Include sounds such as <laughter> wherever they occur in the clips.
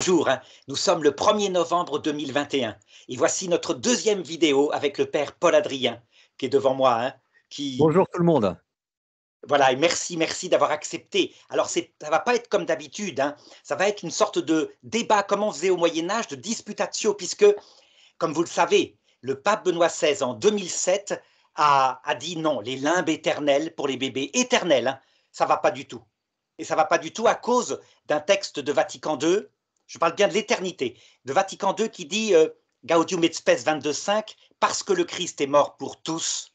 Bonjour, hein. nous sommes le 1er novembre 2021 et voici notre deuxième vidéo avec le père Paul Adrien qui est devant moi. Hein, qui... Bonjour tout le monde. Voilà, et merci, merci d'avoir accepté. Alors, ça ne va pas être comme d'habitude, hein. ça va être une sorte de débat, comme on faisait au Moyen-Âge, de disputatio, puisque, comme vous le savez, le pape Benoît XVI, en 2007, a, a dit non, les limbes éternelles pour les bébés, éternels, ça ne va pas du tout. Et ça ne va pas du tout à cause d'un texte de Vatican II, je parle bien de l'éternité, de Vatican II qui dit euh, Gaudium et Spes 22.5, parce que le Christ est mort pour tous,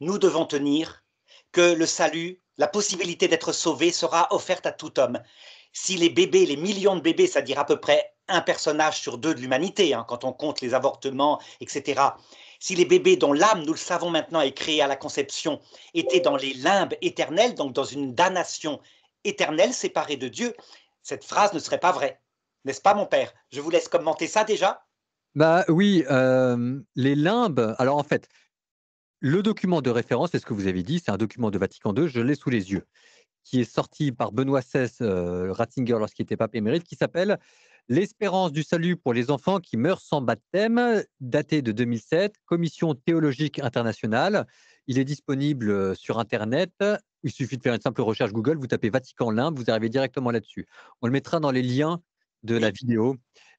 nous devons tenir que le salut, la possibilité d'être sauvé sera offerte à tout homme. Si les bébés, les millions de bébés, c'est-à-dire à peu près un personnage sur deux de l'humanité, hein, quand on compte les avortements, etc., si les bébés dont l'âme, nous le savons maintenant, est créée à la conception, étaient dans les limbes éternelles, donc dans une damnation éternelle séparée de Dieu, cette phrase ne serait pas vraie. N'est-ce pas, mon père? Je vous laisse commenter ça déjà? Bah oui, euh, les limbes. Alors en fait, le document de référence, c'est ce que vous avez dit, c'est un document de Vatican II, je l'ai sous les yeux, qui est sorti par Benoît XVI euh, Ratzinger lorsqu'il était pape émérite, qui s'appelle L'espérance du salut pour les enfants qui meurent sans baptême, daté de 2007, Commission théologique internationale. Il est disponible euh, sur Internet. Il suffit de faire une simple recherche Google, vous tapez Vatican Limbe, vous arrivez directement là-dessus. On le mettra dans les liens de la vidéo.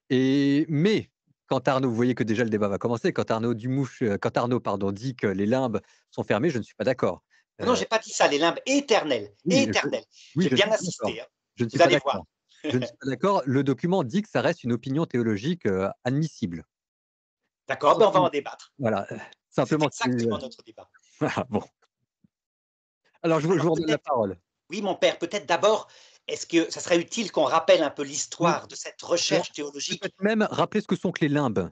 Et, mais quand Arnaud, vous voyez que déjà le débat va commencer, quand Arnaud Dumouche, euh, quand Arnaud pardon, dit que les limbes sont fermées, je ne suis pas d'accord. Non, je n'ai pas dit ça, les limbes éternelles. éternelles. J'ai bien assisté. Hein. Je ne suis pas d'accord. je ne suis pas d'accord. Le document dit que ça reste une opinion théologique euh, admissible. D'accord, ben on va en débattre. Voilà, simplement. C'est exactement notre débat. <laughs> bon. Alors, je, je vous redonne la parole. Oui, mon père, peut-être d'abord est-ce que ça serait utile qu'on rappelle un peu l'histoire de cette recherche théologique? Peut-être même rappeler ce que sont que les limbes.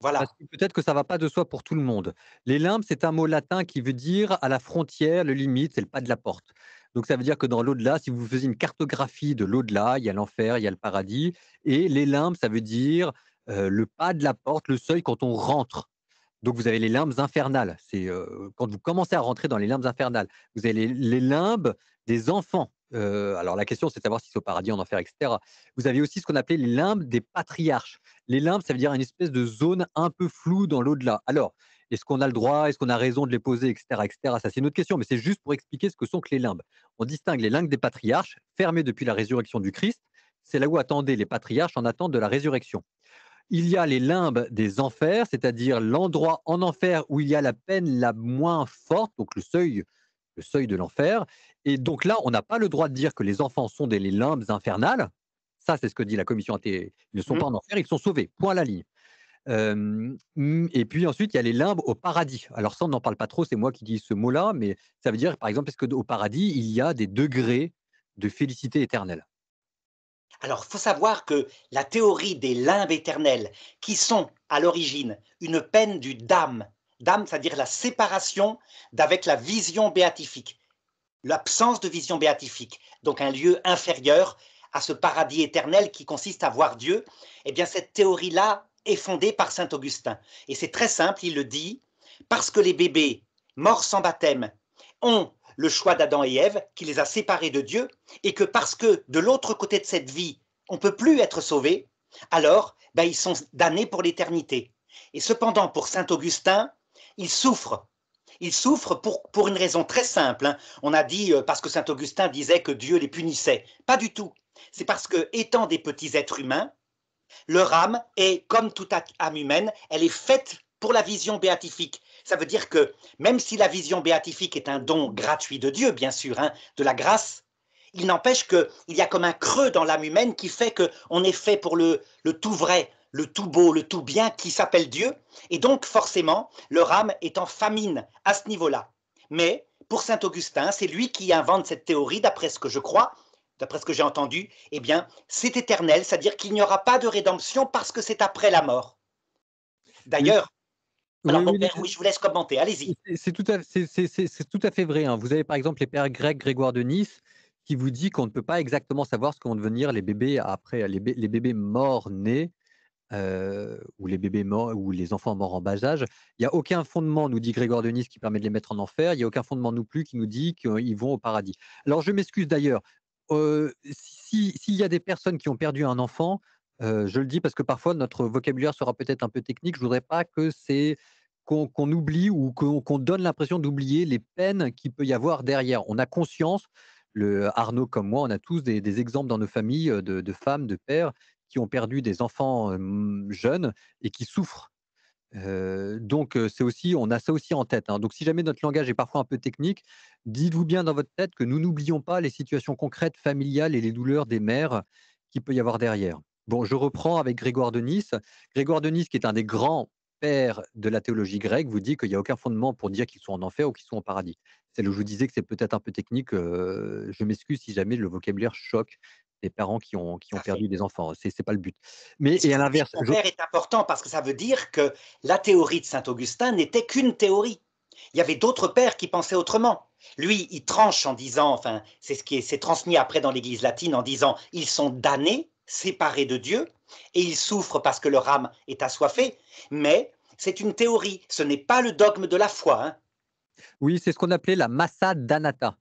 Voilà. peut-être que ça ne va pas de soi pour tout le monde. Les limbes, c'est un mot latin qui veut dire à la frontière, le limite, c'est le pas de la porte. Donc ça veut dire que dans l'au-delà, si vous faisiez une cartographie de l'au-delà, il y a l'enfer, il y a le paradis. Et les limbes, ça veut dire euh, le pas de la porte, le seuil quand on rentre. Donc vous avez les limbes infernales. C'est euh, quand vous commencez à rentrer dans les limbes infernales. Vous avez les limbes des enfants alors la question, c'est de savoir si c'est au paradis, en enfer, etc. Vous avez aussi ce qu'on appelait les limbes des patriarches. Les limbes, ça veut dire une espèce de zone un peu floue dans l'au-delà. Alors, est-ce qu'on a le droit, est-ce qu'on a raison de les poser, etc., etc. Ça, c'est une autre question, mais c'est juste pour expliquer ce que sont que les limbes. On distingue les limbes des patriarches, fermées depuis la résurrection du Christ. C'est là où attendaient les patriarches en attente de la résurrection. Il y a les limbes des enfers, c'est-à-dire l'endroit en enfer où il y a la peine la moins forte, donc le seuil, le seuil de l'enfer. Et donc là, on n'a pas le droit de dire que les enfants sont des limbes infernales. Ça, c'est ce que dit la commission athée. Ils ne sont mmh. pas en enfer, ils sont sauvés. Point à la ligne. et puis ensuite, il y a les limbes au paradis. Alors ça, on n'en parle pas trop, c'est moi qui dis ce mot-là, mais ça veut dire, par exemple, est-ce qu'au paradis, il y a des degrés de félicité éternelle? Alors, il faut savoir que la théorie des limbes éternelles, qui sont à l'origine une peine du dame, dame, c'est-à-dire la séparation d'avec la vision béatifique l'absence de vision béatifique, donc un lieu inférieur à ce paradis éternel qui consiste à voir Dieu, eh bien cette théorie-là est fondée par saint Augustin. Et c'est très simple, il le dit, parce que les bébés morts sans baptême ont le choix d'Adam et Ève qui les a séparés de Dieu, et que parce que de l'autre côté de cette vie, on ne peut plus être sauvé, alors ben, ils sont damnés pour l'éternité. Et cependant, pour saint Augustin, ils souffrent ils souffrent pour, pour une raison très simple. Hein. On a dit euh, parce que saint Augustin disait que Dieu les punissait. Pas du tout. C'est parce que, étant des petits êtres humains, leur âme est, comme toute âme humaine, elle est faite pour la vision béatifique. Ça veut dire que même si la vision béatifique est un don gratuit de Dieu, bien sûr, hein, de la grâce, il n'empêche qu'il y a comme un creux dans l'âme humaine qui fait qu'on est fait pour le tout vrai, le tout beau, le tout bien qui s'appelle Dieu, et donc forcément, leur âme est en famine à ce niveau-là. Mais pour saint Augustin, c'est lui qui invente cette théorie, d'après ce que je crois, d'après ce que j'ai entendu, eh bien, c'est éternel, c'est-à-dire qu'il n'y aura pas de rédemption parce que c'est après la mort. D'ailleurs, alors, mon père, oui, je vous laisse commenter, allez-y. C'est tout, tout, à fait vrai. Hein. Vous avez par exemple les pères grecs Grégoire de Nice qui vous dit qu'on ne peut pas exactement savoir ce que vont devenir les bébés après, les, les bébés morts nés ou les bébés ou les enfants morts en bas âge. Il n'y a aucun fondement, nous dit Grégoire de Nice, qui permet de les mettre en enfer. Il n'y a aucun fondement non plus qui nous dit qu'ils vont au paradis. Alors je m'excuse d'ailleurs. S'il y a des personnes qui ont perdu un enfant, Heu, je le dis parce que parfois notre vocabulaire sera peut-être un peu technique. Je voudrais pas que c'est qu'on oublie ou qu'on donne l'impression d'oublier les peines qu'il peut y avoir derrière. On a conscience, le Arnaud comme moi, on a tous des exemples dans nos familles, de de femmes, de pères qui ont perdu des enfants, jeunes et qui souffrent. Donc c'est aussi on a ça aussi en tête, hein. Donc si jamais notre langage est parfois un peu technique, dites-vous bien dans votre tête que nous n'oublions pas les situations concrètes familiales et les douleurs des mères qu'il peut y avoir derrière. Bon, je reprends avec Grégoire de Nice. Grégoire de Nice, qui est un des grands pères de la théologie grecque, vous dit qu'il n'y a aucun fondement pour dire qu'ils sont en enfer ou qu'ils sont au paradis. C'est là où je vous disais que c'est peut-être un peu technique, je m'excuse si jamais le vocabulaire choque des parents qui ont qui ont fait. perdu des enfants, c'est c'est pas le but. Mais Et ce à l'inverse, je père, est important parce que ça veut dire que la théorie de saint Augustin n'était qu'une théorie. Il y avait d'autres pères qui pensaient autrement. Lui, il tranche en disant, enfin, c'est ce qui s'est transmis après dans l'Église latine en disant, ils sont damnés, séparés de Dieu, et ils souffrent parce que leur âme est assoiffée, mais c'est une théorie, ce n'est pas le dogme de la foi. hein. Oui, c'est ce qu'on appelait la massa d'Anata.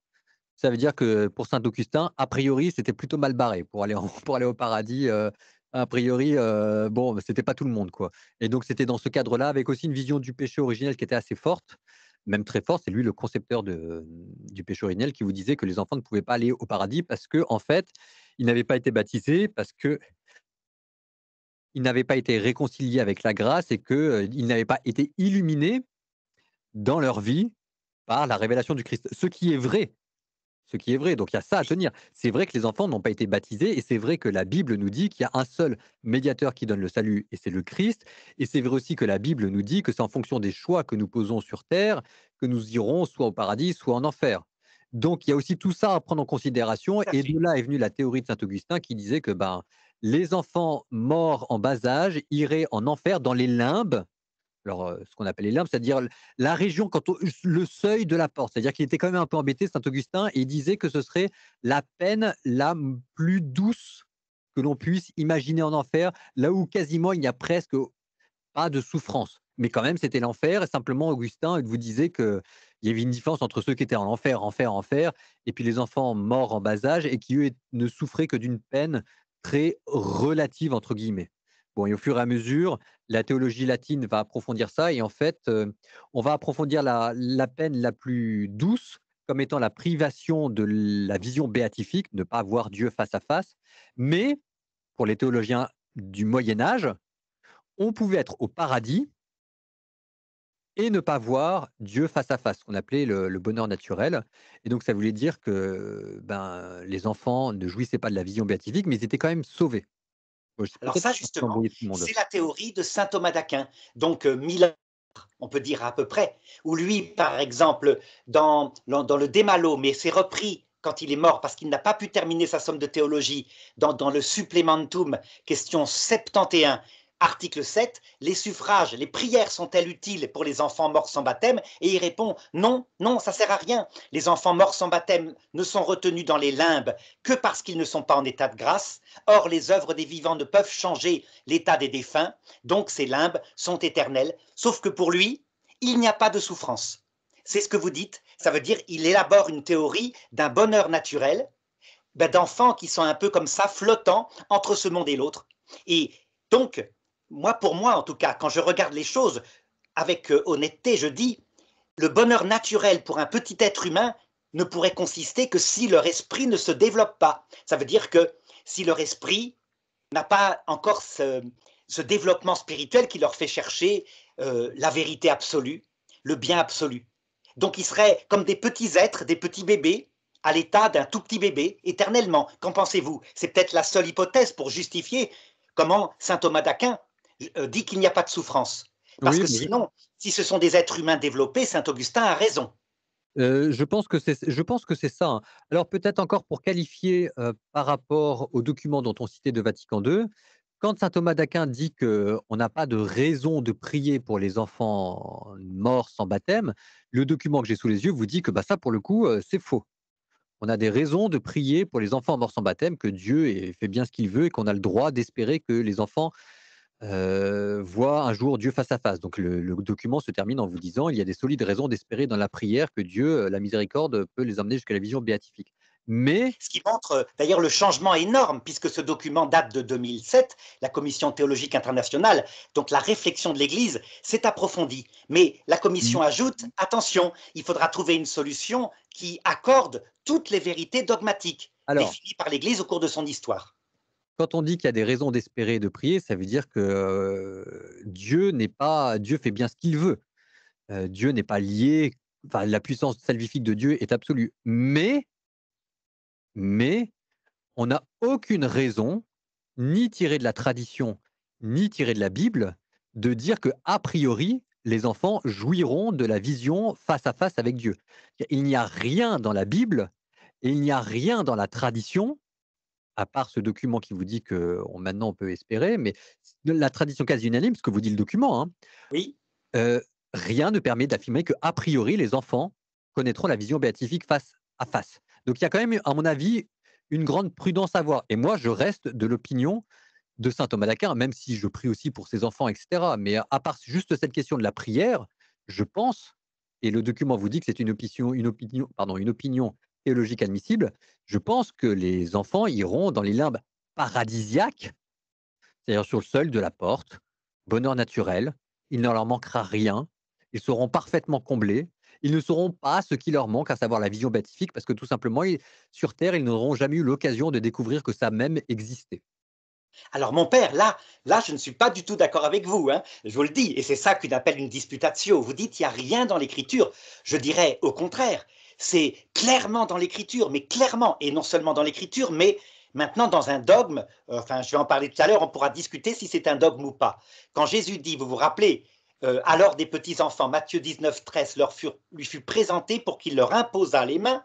Ça veut dire que pour saint Augustin, a priori, c'était plutôt mal barré pour aller <laughs> pour aller au paradis, heu, a priori, heu, bon, bah, c'était pas tout le monde, quoi et donc c'était dans ce cadre-là, avec aussi une vision du péché originel qui était assez forte, même très forte. C'est lui le concepteur du péché originel qui vous disait que les enfants ne pouvaient pas aller au paradis parce que en fait, ils n'avaient pas été baptisés, parce qu'ils n'avaient pas été réconciliés avec la grâce et qu'ils n'avaient pas été illuminés dans leur vie par la révélation du Christ. Ce qui est vrai. Ce qui est vrai, donc il y a ça à tenir. C'est vrai que les enfants n'ont pas été baptisés et c'est vrai que la Bible nous dit qu'il y a un seul médiateur qui donne le salut et c'est le Christ. Et c'est vrai aussi que la Bible nous dit que c'est en fonction des choix que nous posons sur terre que nous irons soit au paradis, soit en enfer. Donc il y a aussi tout ça à prendre en considération et de là est venue la théorie de saint Augustin qui disait que ben, les enfants morts en bas âge iraient en enfer dans les limbes alors, ce qu'on appelle les limbes, c'est-à-dire la région quand le seuil de la porte. C'est-à-dire qu'il était quand même un peu embêté saint Augustin et il disait que ce serait la peine la plus douce que l'on puisse imaginer en enfer, là où quasiment il n'y a presque pas de souffrance. Mais quand même, c'était l'enfer simplement Augustin, vous disait qu'il y avait une différence entre ceux qui étaient en enfer, enfer, enfer et puis les enfants morts en bas âge et qui eux, ne souffraient que d'une peine très «relative» entre guillemets. Bon et au fur et à mesure, la théologie latine va approfondir ça et en fait, heu, on va approfondir la peine la plus douce comme étant la privation de la vision béatifique, ne pas voir Dieu face à face. Mais pour les théologiens du Moyen Âge, on pouvait être au paradis et ne pas voir Dieu face à face, ce qu'on appelait le le bonheur naturel et donc ça voulait dire que, ben, les enfants ne jouissaient pas de la vision béatifique, mais ils étaient quand même sauvés. Alors ça, justement, c'est la théorie de saint Thomas d'Aquin, donc euh, 1000 ans, on peut dire à peu près, où lui, par exemple, dans, dans le Démalo, mais c'est repris quand il est mort parce qu'il n'a pas pu terminer sa somme de théologie, dans, dans le Supplementum, question 71, article 7, les suffrages, les prières sont-elles utiles pour les enfants morts sans baptême? Et il répond non, non, ça sert à rien. Les enfants morts sans baptême ne sont retenus dans les limbes que parce qu'ils ne sont pas en état de grâce. Or, les œuvres des vivants ne peuvent changer l'état des défunts, donc ces limbes sont éternelles. Sauf que pour lui, il n'y a pas de souffrance. C'est ce que vous dites. Ça veut dire qu'il élabore une théorie d'un bonheur naturel, ben, d'enfants qui sont un peu comme ça, flottants entre ce monde et l'autre. Et donc, moi, pour moi, en tout cas, quand je regarde les choses avec euh, honnêteté, je dis, le bonheur naturel pour un petit être humain ne pourrait consister que si leur esprit ne se développe pas. Ça veut dire que si leur esprit n'a pas encore ce, développement spirituel qui leur fait chercher euh, la vérité absolue, le bien absolu. Donc ils seraient comme des petits êtres, des petits bébés, à l'état d'un tout petit bébé, éternellement. Qu'en pensez-vous? C'est peut-être la seule hypothèse pour justifier comment saint Thomas d'Aquin dit qu'il n'y a pas de souffrance. Parce Oui, que sinon, si ce sont des êtres humains développés, saint Augustin a raison. Heu, je pense que c'est ça, hein. Alors peut-être encore pour qualifier, heu, par rapport aux documents dont on citait de Vatican II, quand saint Thomas d'Aquin dit qu'on n'a pas de raison de prier pour les enfants morts sans baptême, le document que j'ai sous les yeux vous dit que, bah, ça pour le coup, c'est faux. On a des raisons de prier pour les enfants morts sans baptême, que Dieu ait fait bien ce qu'il veut et qu'on a le droit d'espérer que les enfants heu, voit un jour Dieu face à face. Donc le le document se termine en vous disant: «Il y a des solides raisons d'espérer dans la prière que Dieu, heu, la miséricorde, peut les emmener jusqu'à la vision béatifique». Mais Ce qui montre euh, d'ailleurs le changement énorme, puisque ce document date de 2007, la Commission théologique internationale, donc la réflexion de l'Église s'est approfondie. Mais la Commission Mmh. ajoute, attention, il faudra trouver une solution qui accorde toutes les vérités dogmatiques alors, définies par l'Église au cours de son histoire. Quand on dit qu'il y a des raisons d'espérer et de prier, ça veut dire que Dieu n'est pas, Dieu fait bien ce qu'il veut. Dieu n'est pas lié, la puissance salvifique de Dieu est absolue. Mais, mais, on n'a aucune raison, ni tirée de la tradition, ni tirée de la Bible, de dire que a priori, les enfants jouiront de la vision face à face avec Dieu. Il n'y a rien dans la Bible et il n'y a rien dans la tradition, à part ce document qui vous dit que on- maintenant on peut espérer, mais la tradition quasi unanime, ce que vous dit le document, hein, Oui, euh, rien ne permet d'affirmer que a priori les enfants connaîtront la vision béatifique face à face. Donc il y a quand même, à mon avis, une grande prudence à avoir. Et moi, je reste de l'opinion de saint Thomas d'Aquin, même si je prie aussi pour ses enfants, etc. Mais à part juste cette question de la prière, je pense, et le document vous dit que c'est une opinion, une opinion, pardon, une opinion théologique admissible, je pense que les enfants iront dans les limbes paradisiaques, c'est-à-dire sur le seuil de la porte, bonheur naturel, il ne leur manquera rien, ils seront parfaitement comblés, ils ne sauront pas ce qui leur manque, à savoir la vision béatifique, parce que tout simplement, sur Terre, ils n'auront jamais eu l'occasion de découvrir que ça même existait. Alors mon père, là, là, je ne suis pas du tout d'accord avec vous, hein, je vous le dis, et c'est ça qu'on appelle une disputatio. Vous dites il n'y a rien dans l'écriture. Je dirais au contraire, c'est clairement dans l'écriture, mais clairement, et non seulement dans l'écriture, mais maintenant dans un dogme. euh, Enfin, je vais en parler tout à l'heure. On pourra discuter si c'est un dogme ou pas. Quand Jésus dit, vous vous rappelez, euh, alors des petits enfants, Matthieu 19, 13, leur lui fut présenté pour qu'il leur imposât les mains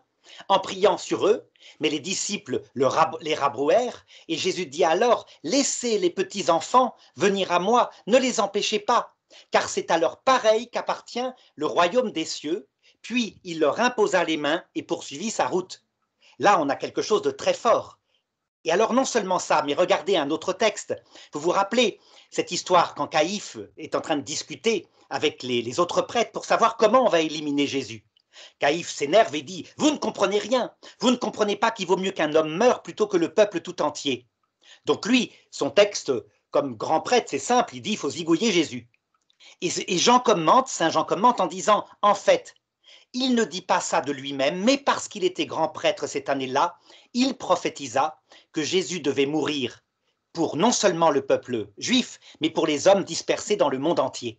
en priant sur eux, mais les disciples les rabrouèrent, et Jésus dit alors, laissez les petits enfants venir à moi, ne les empêchez pas, car c'est à leur pareil qu'appartient le royaume des cieux. Puis il leur imposa les mains et poursuivit sa route. Là, on a quelque chose de très fort. Et alors, non seulement ça, mais regardez un autre texte. Vous vous rappelez cette histoire quand Caïphe est en train de discuter avec les, autres prêtres pour savoir comment on va éliminer Jésus. Caïphe s'énerve et dit Vous ne comprenez rien. Vous ne comprenez pas qu'il vaut mieux qu'un homme meure plutôt que le peuple tout entier. Donc, lui, son texte, comme grand prêtre, c'est simple il dit Il faut zigouiller Jésus. Et Jean commente, Saint Jean commente en disant En fait, il ne dit pas ça de lui-même, mais parce qu'il était grand prêtre cette année-là, il prophétisa que Jésus devait mourir pour non seulement le peuple juif, mais pour les hommes dispersés dans le monde entier.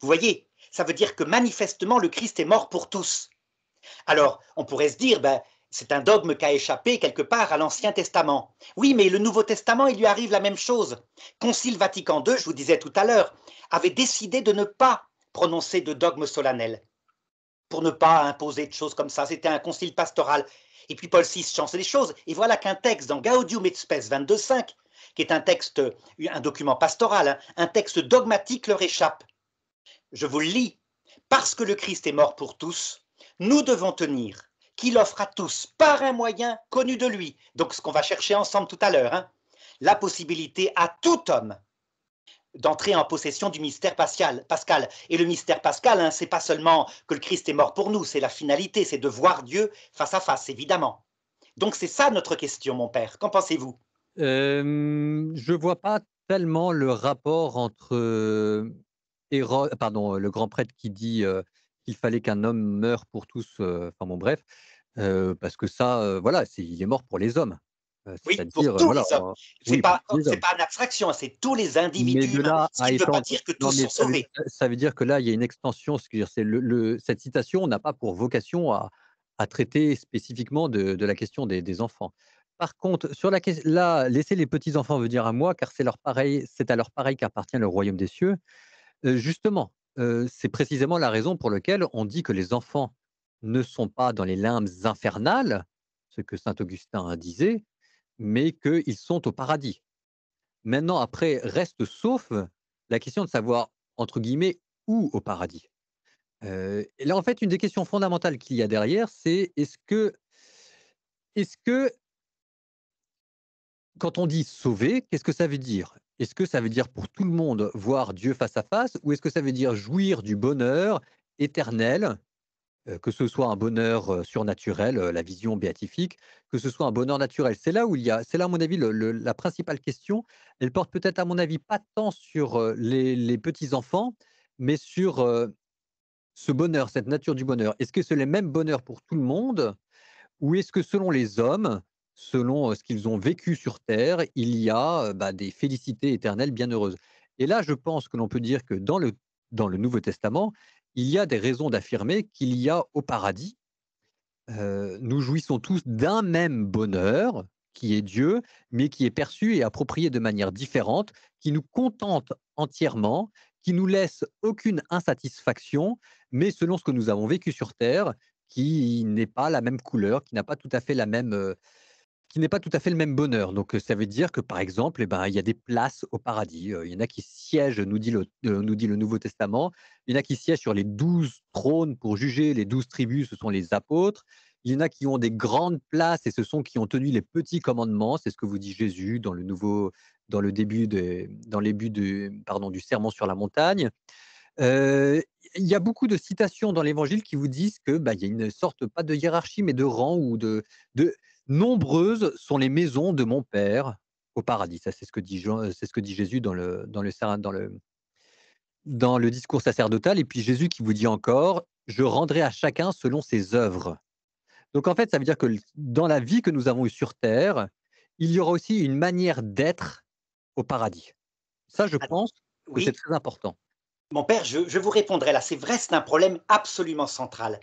Vous voyez, ça veut dire que manifestement le Christ est mort pour tous. Alors, on pourrait se dire, ben, c'est un dogme qui a échappé quelque part à l'Ancien Testament. Oui, mais le Nouveau Testament, il lui arrive la même chose. Concile Vatican II, je vous disais tout à l'heure, avait décidé de ne pas prononcer de dogme solennel pour ne pas imposer de choses comme ça. C'était un concile pastoral. Et puis Paul VI change les choses. Et voilà qu'un texte dans Gaudium et Spes 22.5, qui est un texte, un document pastoral, hein, un texte dogmatique leur échappe. Je vous le lis. Parce que le Christ est mort pour tous, nous devons tenir qu'il offre à tous, par un moyen connu de lui, donc ce qu'on va chercher ensemble tout à l'heure, hein, la possibilité à tout homme d'entrer en possession du mystère pascal. pascal. Et le mystère pascal, hein, c'est pas seulement que le Christ est mort pour nous, c'est la finalité, c'est de voir Dieu face à face, évidemment. Donc c'est ça notre question, mon père. Qu'en pensez-vous? Euh, je vois pas tellement le rapport entre euh, pardon, le grand prêtre qui dit euh, qu'il fallait qu'un homme meure pour tous. euh, Enfin bon, bref, parce que ça, voilà, c'est, il est mort pour les hommes. Euh, Oui, pour tous voilà, les hommes. C'est oui, pas, une abstraction, c'est tous les Mais individus. de là Ce qui ne veut pas dire que tous mais sont ça veut, sauvés. ça veut dire que là, il y a une extension. C'est le, le- cette citation n'a pas pour vocation à, à traiter spécifiquement de, de la question des, des enfants. Par contre, sur la question, là, laisser les petits enfants venir à moi, car c'est leur pareil, c'est à leur pareil qu'appartient le royaume des cieux. Euh, justement, euh, c'est précisément la raison pour laquelle on dit que les enfants ne sont pas dans les limbes infernales, ce que saint Augustin disait, mais qu'ils sont au paradis. Maintenant, après, reste sauf la question de savoir, entre guillemets, où au paradis. Euh, et là, en fait, une des questions fondamentales qu'il y a derrière, c'est est-ce que, est-ce que, quand on dit sauver, qu'est-ce que ça veut dire? Est-ce que ça veut dire pour tout le monde voir Dieu face à face, ou est-ce que ça veut dire jouir du bonheur éternel que ce soit un bonheur surnaturel, la vision béatifique, que ce soit un bonheur naturel. C'est là où il y a, c'est là à mon avis la principale question. Elle porte peut-être à mon avis pas tant sur les, petits enfants, mais sur ce bonheur, cette nature du bonheur. Est-ce que c'est le même bonheur pour tout le monde, ou est-ce que selon les hommes, selon ce qu'ils ont vécu sur terre, il y a bah, des félicités éternelles bienheureuses? Et là, je pense que l'on peut dire que dans le, dans le Nouveau Testament, il y a des raisons d'affirmer qu'il y a au paradis, nous jouissons tous d'un même bonheur, qui est Dieu, mais qui est perçu et approprié de manière différente, qui nous contente entièrement, qui nous laisse aucune insatisfaction, mais selon ce que nous avons vécu sur Terre, qui n'est pas la même couleur, qui n'a pas tout à fait la même, qui n'est pas tout à fait le même bonheur. Donc, ça veut dire que, par exemple, eh ben, il y a des places au paradis. Il y en a qui siègent, nous dit le, nous dit le Nouveau Testament. Il y en a qui siègent sur les douze trônes pour juger les douze tribus, ce sont les apôtres. Il y en a qui ont des grandes places et ce sont qui ont tenu les petits commandements. C'est ce que vous dit Jésus dans le nouveau, dans le début de, dans les buts de, pardon, du sermon sur la montagne. il y a beaucoup de citations dans l'Évangile qui vous disent que bah, il y a une sorte pas de hiérarchie mais de rang ou de, de Nombreuses sont les maisons de mon Père au paradis. Ça, c'est ce que dit, c'est ce que dit Jésus dans le, dans, le, dans, le, dans le discours sacerdotal. Et puis Jésus qui vous dit encore, je rendrai à chacun selon ses œuvres. Donc en fait, ça veut dire que dans la vie que nous avons eue sur Terre, il y aura aussi une manière d'être au paradis. Ça, je pense que c'est très important. Mon père, je, je vous répondrai là. C'est vrai, c'est un problème absolument central.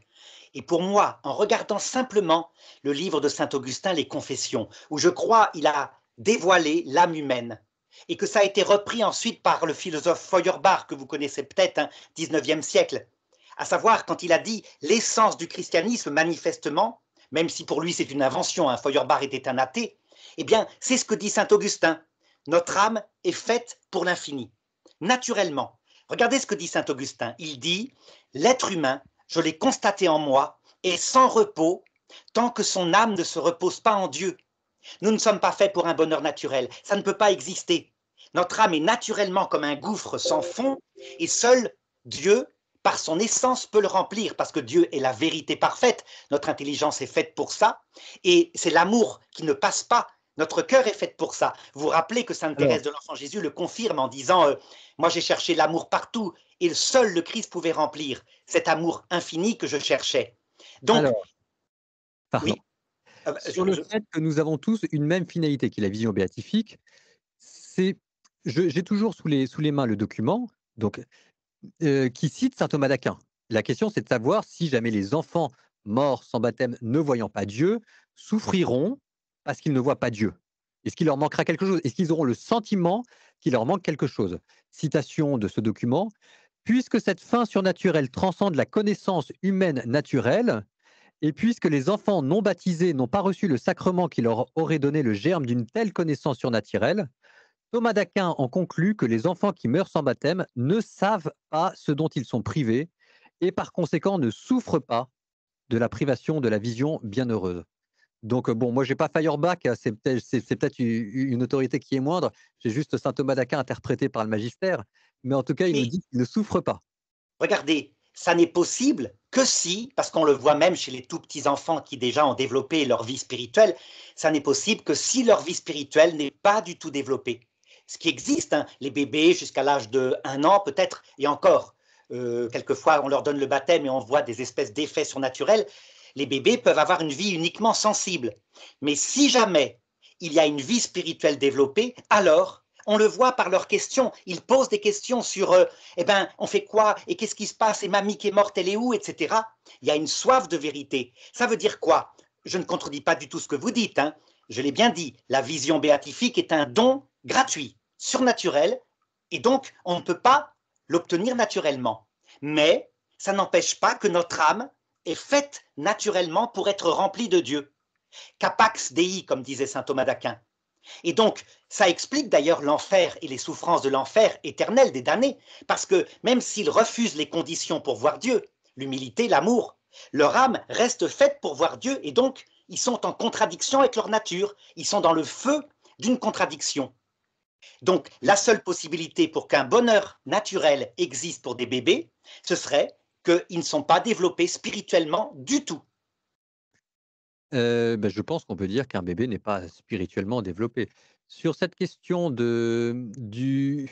Et pour moi, en regardant simplement le livre de Saint Augustin, Les Confessions, où je crois il a dévoilé l'âme humaine, et que ça a été repris ensuite par le philosophe Feuerbach, que vous connaissez peut-être, hein, 19e siècle, à savoir quand il a dit l'essence du christianisme, manifestement, même si pour lui c'est une invention, hein, Feuerbach était un athée, eh bien c'est ce que dit Saint Augustin. Notre âme est faite pour l'infini, naturellement. Regardez ce que dit Saint Augustin. Il dit, l'être humain je l'ai constaté en moi, et sans repos, tant que son âme ne se repose pas en Dieu. Nous ne sommes pas faits pour un bonheur naturel, ça ne peut pas exister. Notre âme est naturellement comme un gouffre sans fond, et seul Dieu, par son essence, peut le remplir, parce que Dieu est la vérité parfaite. Notre intelligence est faite pour ça, et c'est l'amour qui ne passe pas. Notre cœur est fait pour ça. Vous vous rappelez que Sainte Thérèse de l'Enfant Jésus le confirme en disant euh, Moi j'ai cherché l'amour partout, et seul le Christ pouvait remplir cet amour infini que je cherchais. Donc, oui. Ah bah, sur le fait que nous avons tous une même finalité, qui est la vision béatifique, c'est, j'ai toujours sous les, sous les mains le document, donc euh, qui cite saint Thomas d'Aquin. La question, c'est de savoir si jamais les enfants morts sans baptême, ne voyant pas Dieu, souffriront parce qu'ils ne voient pas Dieu. Est-ce qu'il leur manquera quelque chose? Est-ce qu'ils auront le sentiment qu'il leur manque quelque chose? Citation de ce document puisque cette fin surnaturelle transcende la connaissance humaine naturelle, et puisque les enfants non baptisés n'ont pas reçu le sacrement qui leur aurait donné le germe d'une telle connaissance surnaturelle, Thomas d'Aquin en conclut que les enfants qui meurent sans baptême ne savent pas ce dont ils sont privés et par conséquent ne souffrent pas de la privation de la vision bienheureuse. Donc, bon, moi, je n'ai pas Feuerbach, c'est peut-être une autorité qui est moindre. J'ai juste saint Thomas d'Aquin interprété par le magistère mais en tout cas, il nous dit qu'il ne souffre pas. Regardez, ça n'est possible que si, parce qu'on le voit même chez les tout petits enfants qui déjà ont développé leur vie spirituelle, ça n'est possible que si leur vie spirituelle n'est pas du tout développée. Ce qui existe, hein, les bébés jusqu'à l'âge de un an peut-être, et encore, euh, quelquefois on leur donne le baptême et on voit des espèces d'effets surnaturels, les bébés peuvent avoir une vie uniquement sensible. Mais si jamais il y a une vie spirituelle développée, alors on le voit par leurs questions. Ils posent des questions sur, euh, eh ben, on fait quoi et qu'est-ce qui se passe et mamie qui est morte, elle est où, etc. Il y a une soif de vérité. Ça veut dire quoi? Je ne contredis pas du tout ce que vous dites. Hein. Je l'ai bien dit. La vision béatifique est un don gratuit, surnaturel, et donc on ne peut pas l'obtenir naturellement. Mais ça n'empêche pas que notre âme est faite naturellement pour être remplie de Dieu. Capax Dei, comme disait saint Thomas d'Aquin. Et donc, ça explique d'ailleurs l'enfer et les souffrances de l'enfer éternel des damnés, parce que même s'ils refusent les conditions pour voir Dieu, l'humilité, l'amour, leur âme reste faite pour voir Dieu, et donc ils sont en contradiction avec leur nature, ils sont dans le feu d'une contradiction. Donc, la seule possibilité pour qu'un bonheur naturel existe pour des bébés, ce serait qu'ils ne sont pas développés spirituellement du tout. Bah, je pense qu'on peut dire qu'un bébé n'est pas spirituellement développé. Sur cette question de, mmh,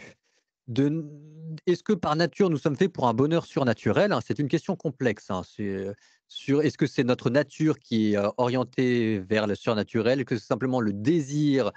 est-ce que par nature nous sommes faits pour un bonheur surnaturel? Hein, c'est une question complexe, hein. Est-ce que c'est notre nature qui est, orientée vers le surnaturel? Que c'est simplement le désir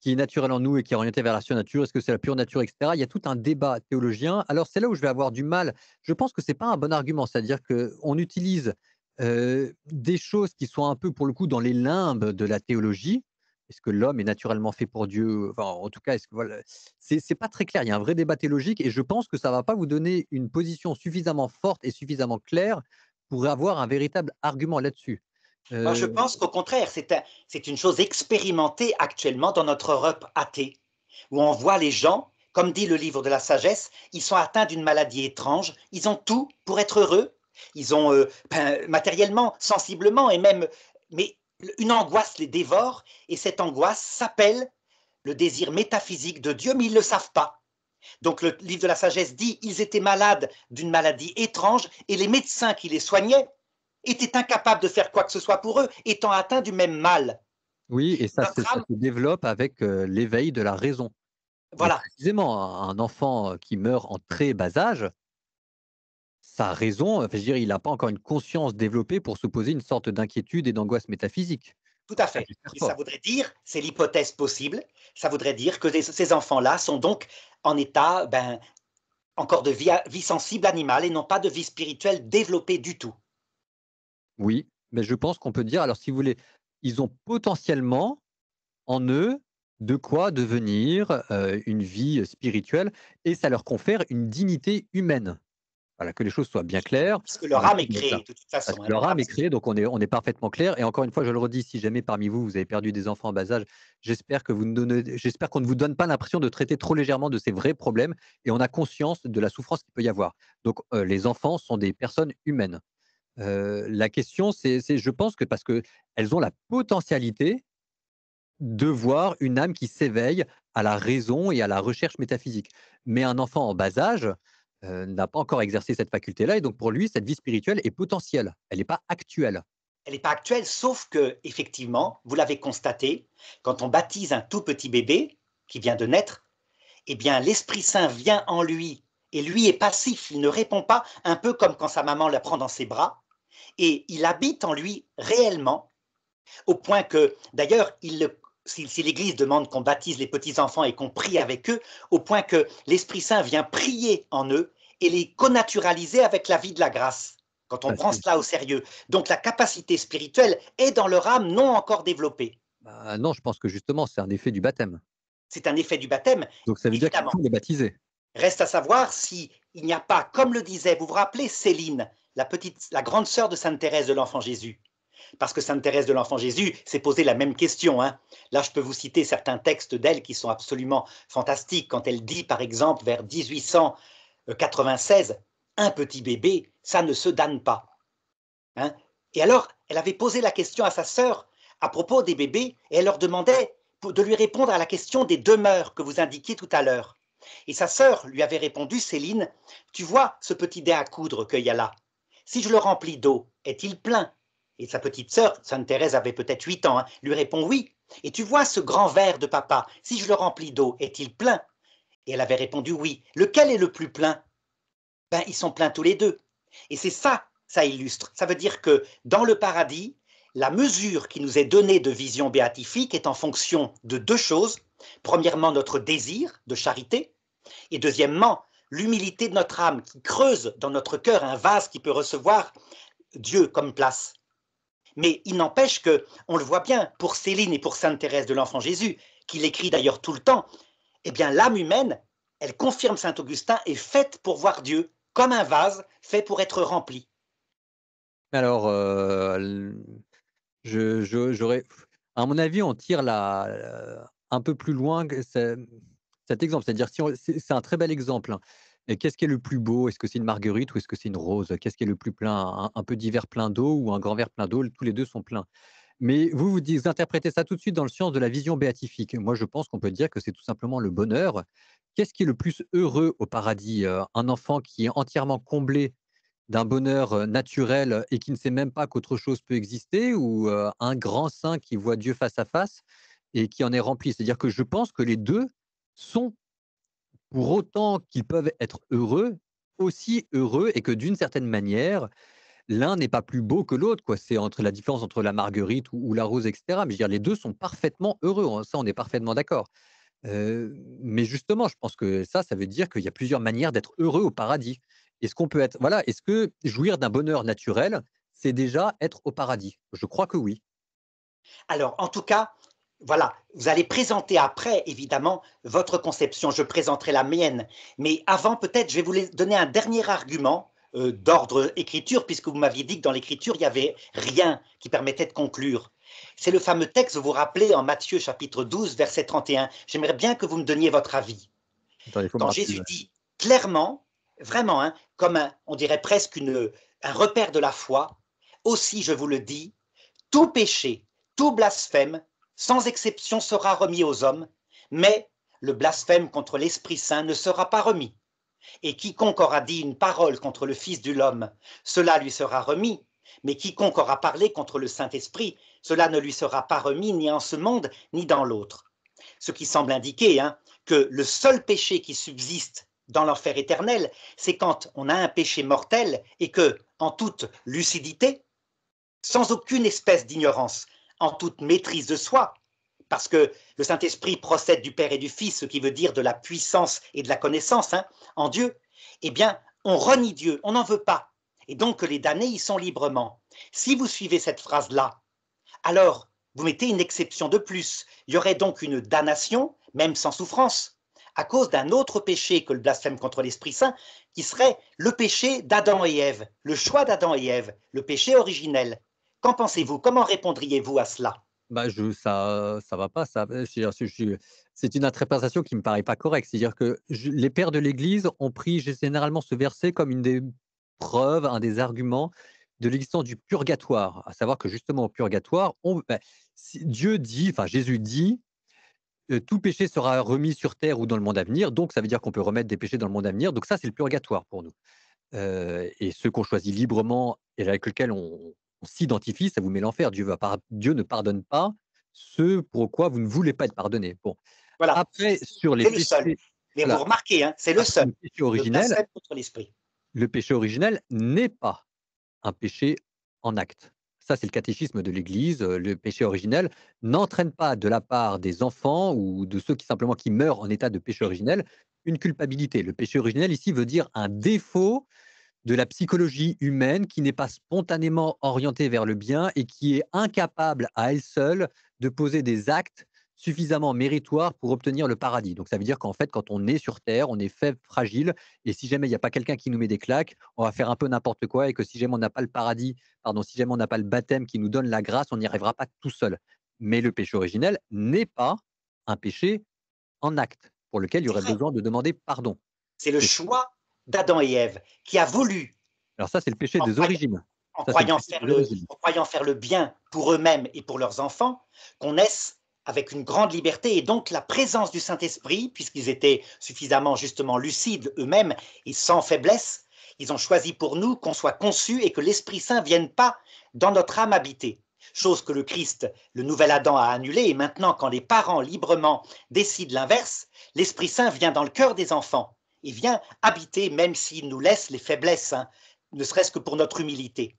qui est naturel en nous et qui est orienté vers la surnature? Est-ce que c'est la pure nature et cetera? Il y a tout un débat théologien. Alors c'est là où je vais avoir du mal. Je pense que c'est pas un bon argument, c'est-à-dire qu'on utilise, des choses qui sont un peu pour le coup dans les limbes de la théologie. Est-ce que l'homme est naturellement fait pour Dieu? Enfin, en tout cas, est-ce que voilà, c'est pas très clair. Il y a un vrai débat théologique et je pense que ça va pas vous donner une position suffisamment forte et suffisamment claire pour avoir un véritable argument là-dessus. Moi, je pense qu'au contraire, c'est un- c'est une chose expérimentée actuellement dans notre Europe athée, où on voit les gens, comme dit le livre de la sagesse, ils sont atteints d'une maladie étrange, ils ont tout pour être heureux, ils ont euh, ben, matériellement, sensiblement, et même, mais une angoisse les dévore, et cette angoisse s'appelle le désir métaphysique de Dieu, mais ils ne le savent pas. Donc le livre de la sagesse dit, ils étaient malades d'une maladie étrange, et les médecins qui les soignaient étaient incapables de faire quoi que ce soit pour eux, étant atteints du même mal. oui et ça ça se développe avec, heu, l'éveil de la raison et voilà, précisément un enfant, qui meurt en très bas âge, sa raison, enfin je veux dire, il n'a pas encore une conscience développée pour se poser une sorte d'inquiétude et d'angoisse métaphysique. tout à fait. Et ça voudrait dire, c'est l'hypothèse possible, ça voudrait dire que ces enfants-là sont donc en état ben, encore de vie, vie sensible animale et non pas de vie spirituelle développée du tout. Oui, mais je pense qu'on peut dire alors si vous voulez, ils ont potentiellement en eux de quoi devenir, heu, une vie, spirituelle et ça leur confère une dignité humaine. Voilà, que les choses soient bien claires Puisque dans leur âme est créée, de toute Parce façon. que hein, leur âme, est créée, donc on est on est parfaitement clair et encore une fois, je le redis, si jamais parmi vous, vous avez perdu des enfants en bas âge, j'espère que ne qu'on ne vous donne pas l'impression de traiter trop légèrement de ces vrais problèmes et on a conscience de la souffrance qu'il peut y avoir. Donc, heu, les enfants sont des personnes humaines. Heu, la question, c'est c'est je pense que parce qu'elles ont la potentialité de voir une âme qui s'éveille à la raison et à la recherche métaphysique. Mais un enfant en bas âge, heu, n'a pas encore exercé cette faculté-là et donc pour lui, cette vie spirituelle est potentielle, elle n'est pas actuelle. elle n'est pas actuelle, sauf que, effectivement, vous l'avez constaté, quand on baptise un tout petit bébé qui vient de naître, eh bien, l'Esprit Saint vient en lui et lui est passif, il ne répond pas, un peu comme quand sa maman la prend dans ses bras, et il habite en lui réellement, au point que, d'ailleurs, il le- si, si l'Église demande qu'on baptise les petits-enfants et qu'on prie avec eux, au point que l'Esprit Saint vient prier en eux et les connaturaliser avec la vie de la grâce, quand on prend cela au sérieux. Donc la capacité spirituelle est dans leur âme non encore développée. bah, non, je pense que justement, c'est un effet du baptême. C'est un effet du baptême, Donc ça veut dire évidemment. faut les baptiser. Reste à savoir si il n'y a pas, comme le disait, vous vous rappelez Céline, la petite, la grande sœur de Sainte Thérèse de l'Enfant Jésus. Parce que Sainte Thérèse de l'Enfant Jésus s'est posé la même question. hein. Là, je peux vous citer certains textes d'elle qui sont absolument fantastiques. Quand elle dit, par exemple, vers 1896, un petit bébé, ça ne se damne pas. Hein? Et alors, elle avait posé la question à sa sœur à propos des bébés et elle leur demandait de lui répondre à la question des demeures que vous indiquiez tout à l'heure. Et sa sœur lui avait répondu, Céline, tu vois ce petit dé à coudre qu'il y a là Si je le remplis d'eau, est-il plein? Et sa petite sœur, Sainte Thérèse avait peut-être 8 ans, hein, lui répond oui. Et tu vois ce grand verre de papa, si je le remplis d'eau, est-il plein? Et elle avait répondu oui. Lequel est le plus plein? Ben, ils sont pleins tous les deux. Et c'est ça, ça illustre. Ça veut dire que dans le paradis, la mesure qui nous est donnée de vision béatifique est en fonction de deux choses. Premièrement, notre désir de charité, et deuxièmement, l'humilité de notre âme qui creuse dans notre cœur un vase qui peut recevoir Dieu comme place. Mais il n'empêche que, on le voit bien, pour Céline et pour Sainte Thérèse de l'Enfant Jésus, qui l'écrit d'ailleurs tout le temps, eh bien l'âme humaine, elle confirme Saint Augustin, est faite pour voir Dieu, comme un vase fait pour être rempli. Alors, je j'aurais à mon avis, on tire la la un peu plus loin cet exemple. C'est-à-dire c'est un très bel exemple, hein. Qu'est-ce qui est le plus beau? Est-ce que c'est une marguerite ou est-ce que c'est une rose? Qu'est-ce qui est le plus plein? Un un petit verre plein d'eau ou un grand verre plein d'eau? Tous les 2 sont pleins. Mais vous, vous vous interprétez ça tout de suite dans le sens de la vision béatifique. Moi, je pense qu'on peut dire que c'est tout simplement le bonheur. Qu'est-ce qui est le plus heureux au paradis? Heu, un enfant qui est entièrement comblé d'un bonheur naturel et qui ne sait même pas qu'autre chose peut exister, ou un grand saint qui voit Dieu face à face et qui en est rempli? C'est-à-dire que je pense que les deux sont, pour autant qu'ils peuvent être heureux, aussi heureux et que d'une certaine manière, l'un n'est pas plus beau que l'autre. C'est entre la différence entre la marguerite ou, la rose, etc. Mais je veux dire, les deux sont parfaitement heureux. Hein, ça, on est parfaitement d'accord. mais justement, je pense que ça, ça veut dire qu'il y a plusieurs manières d'être heureux au paradis. Est-ce qu'on peut être, voilà, est-ce que jouir d'un bonheur naturel, c'est déjà être au paradis? Je crois que oui. Alors, en tout cas, voilà, vous allez présenter après, évidemment, votre conception. Je présenterai la mienne. Mais avant, peut-être, je vais vous donner un dernier argument euh, d'ordre écriture, puisque vous m'aviez dit que dans l'écriture, il n'y avait rien qui permettait de conclure. C'est le fameux texte, vous vous rappelez, en Matthieu chapitre 12, verset 31. J'aimerais bien que vous me donniez votre avis. Quand Jésus dit clairement, vraiment, hein, comme on dirait presque une, un repère de la foi, aussi je vous le dis, tout péché, tout blasphème, sans exception sera remis aux hommes, mais le blasphème contre l'Esprit Saint ne sera pas remis. Et quiconque aura dit une parole contre le Fils de l'homme, cela lui sera remis. Mais quiconque aura parlé contre le Saint-Esprit, cela ne lui sera pas remis ni en ce monde, ni dans l'autre. Ce qui semble indiquer hein, que le seul péché qui subsiste dans l'enfer éternel, c'est quand on a un péché mortel et que, en toute lucidité, sans aucune espèce d'ignorance, en toute maîtrise de soi, parce que le Saint-Esprit procède du Père et du Fils, ce qui veut dire de la puissance et de la connaissance hein, en Dieu, eh bien, on renie Dieu, on n'en veut pas. Et donc les damnés y sont librement. Si vous suivez cette phrase-là, alors vous mettez une exception de plus. Il y aurait donc une damnation, même sans souffrance, à cause d'un autre péché que le blasphème contre l'Esprit Saint, qui serait le péché d'Adam et Ève, le choix d'Adam et Ève, le péché originel. Qu'en pensez-vous? Comment répondriez-vous à cela? Bah, je ça ça va pas, ça c'est une interprétation qui me paraît pas correcte. C'est-à-dire que les pères de l'Église ont pris généralement ce verset comme une des preuves, un des arguments de l'existence du purgatoire. À savoir que justement au purgatoire, on bah, Dieu dit, enfin Jésus dit: «Tout péché sera remis sur terre ou dans le monde à venir», donc ça veut dire qu'on peut remettre des péchés dans le monde à venir, donc ça c'est le purgatoire pour nous. et ceux qu'on choisit librement et avec lesquels on on s'identifie, ça vous met l'enfer. Dieu, Dieu ne pardonne pas ce pourquoi vous ne voulez pas être pardonné. Bon. Voilà. Après, sur les péchés. Mais vous remarquez, hein, c'est le seul. Le péché originel, le péché originel n'est pas un péché en acte. Ça, c'est le catéchisme de l'Église. Le péché originel n'entraîne pas de la part des enfants ou de ceux qui simplement qui meurent en état de péché originel une culpabilité. Le péché originel ici veut dire un défaut de la psychologie humaine qui n'est pas spontanément orientée vers le bien et qui est incapable à elle seule de poser des actes suffisamment méritoires pour obtenir le paradis. Donc ça veut dire qu'en fait, quand on est sur Terre, on est faible, fragile, et si jamais il n'y a pas quelqu'un qui nous met des claques, on va faire un peu n'importe quoi, et que si jamais on n'a pas le paradis, pardon, si jamais on n'a pas le baptême qui nous donne la grâce, on n'y arrivera pas tout seul. Mais le péché originel n'est pas un péché en acte, pour lequel il y aurait besoin de demander pardon. C'est le choix d'Adam et Ève, qui a voulu. Alors ça, c'est le péché des origines. En, croyant faire le, en croyant faire le bien pour eux-mêmes et pour leurs enfants, qu'on naisse avec une grande liberté et donc la présence du Saint-Esprit, puisqu'ils étaient suffisamment justement lucides eux-mêmes et sans faiblesse, ils ont choisi pour nous qu'on soit conçu et que l'Esprit Saint vienne pas dans notre âme habitée. Chose que le Christ, le nouvel Adam, a annulé. Et maintenant, quand les parents librement décident l'inverse, l'Esprit Saint vient dans le cœur des enfants il vient habiter, même s'il nous laisse les faiblesses, hein, ne serait-ce que pour notre humilité.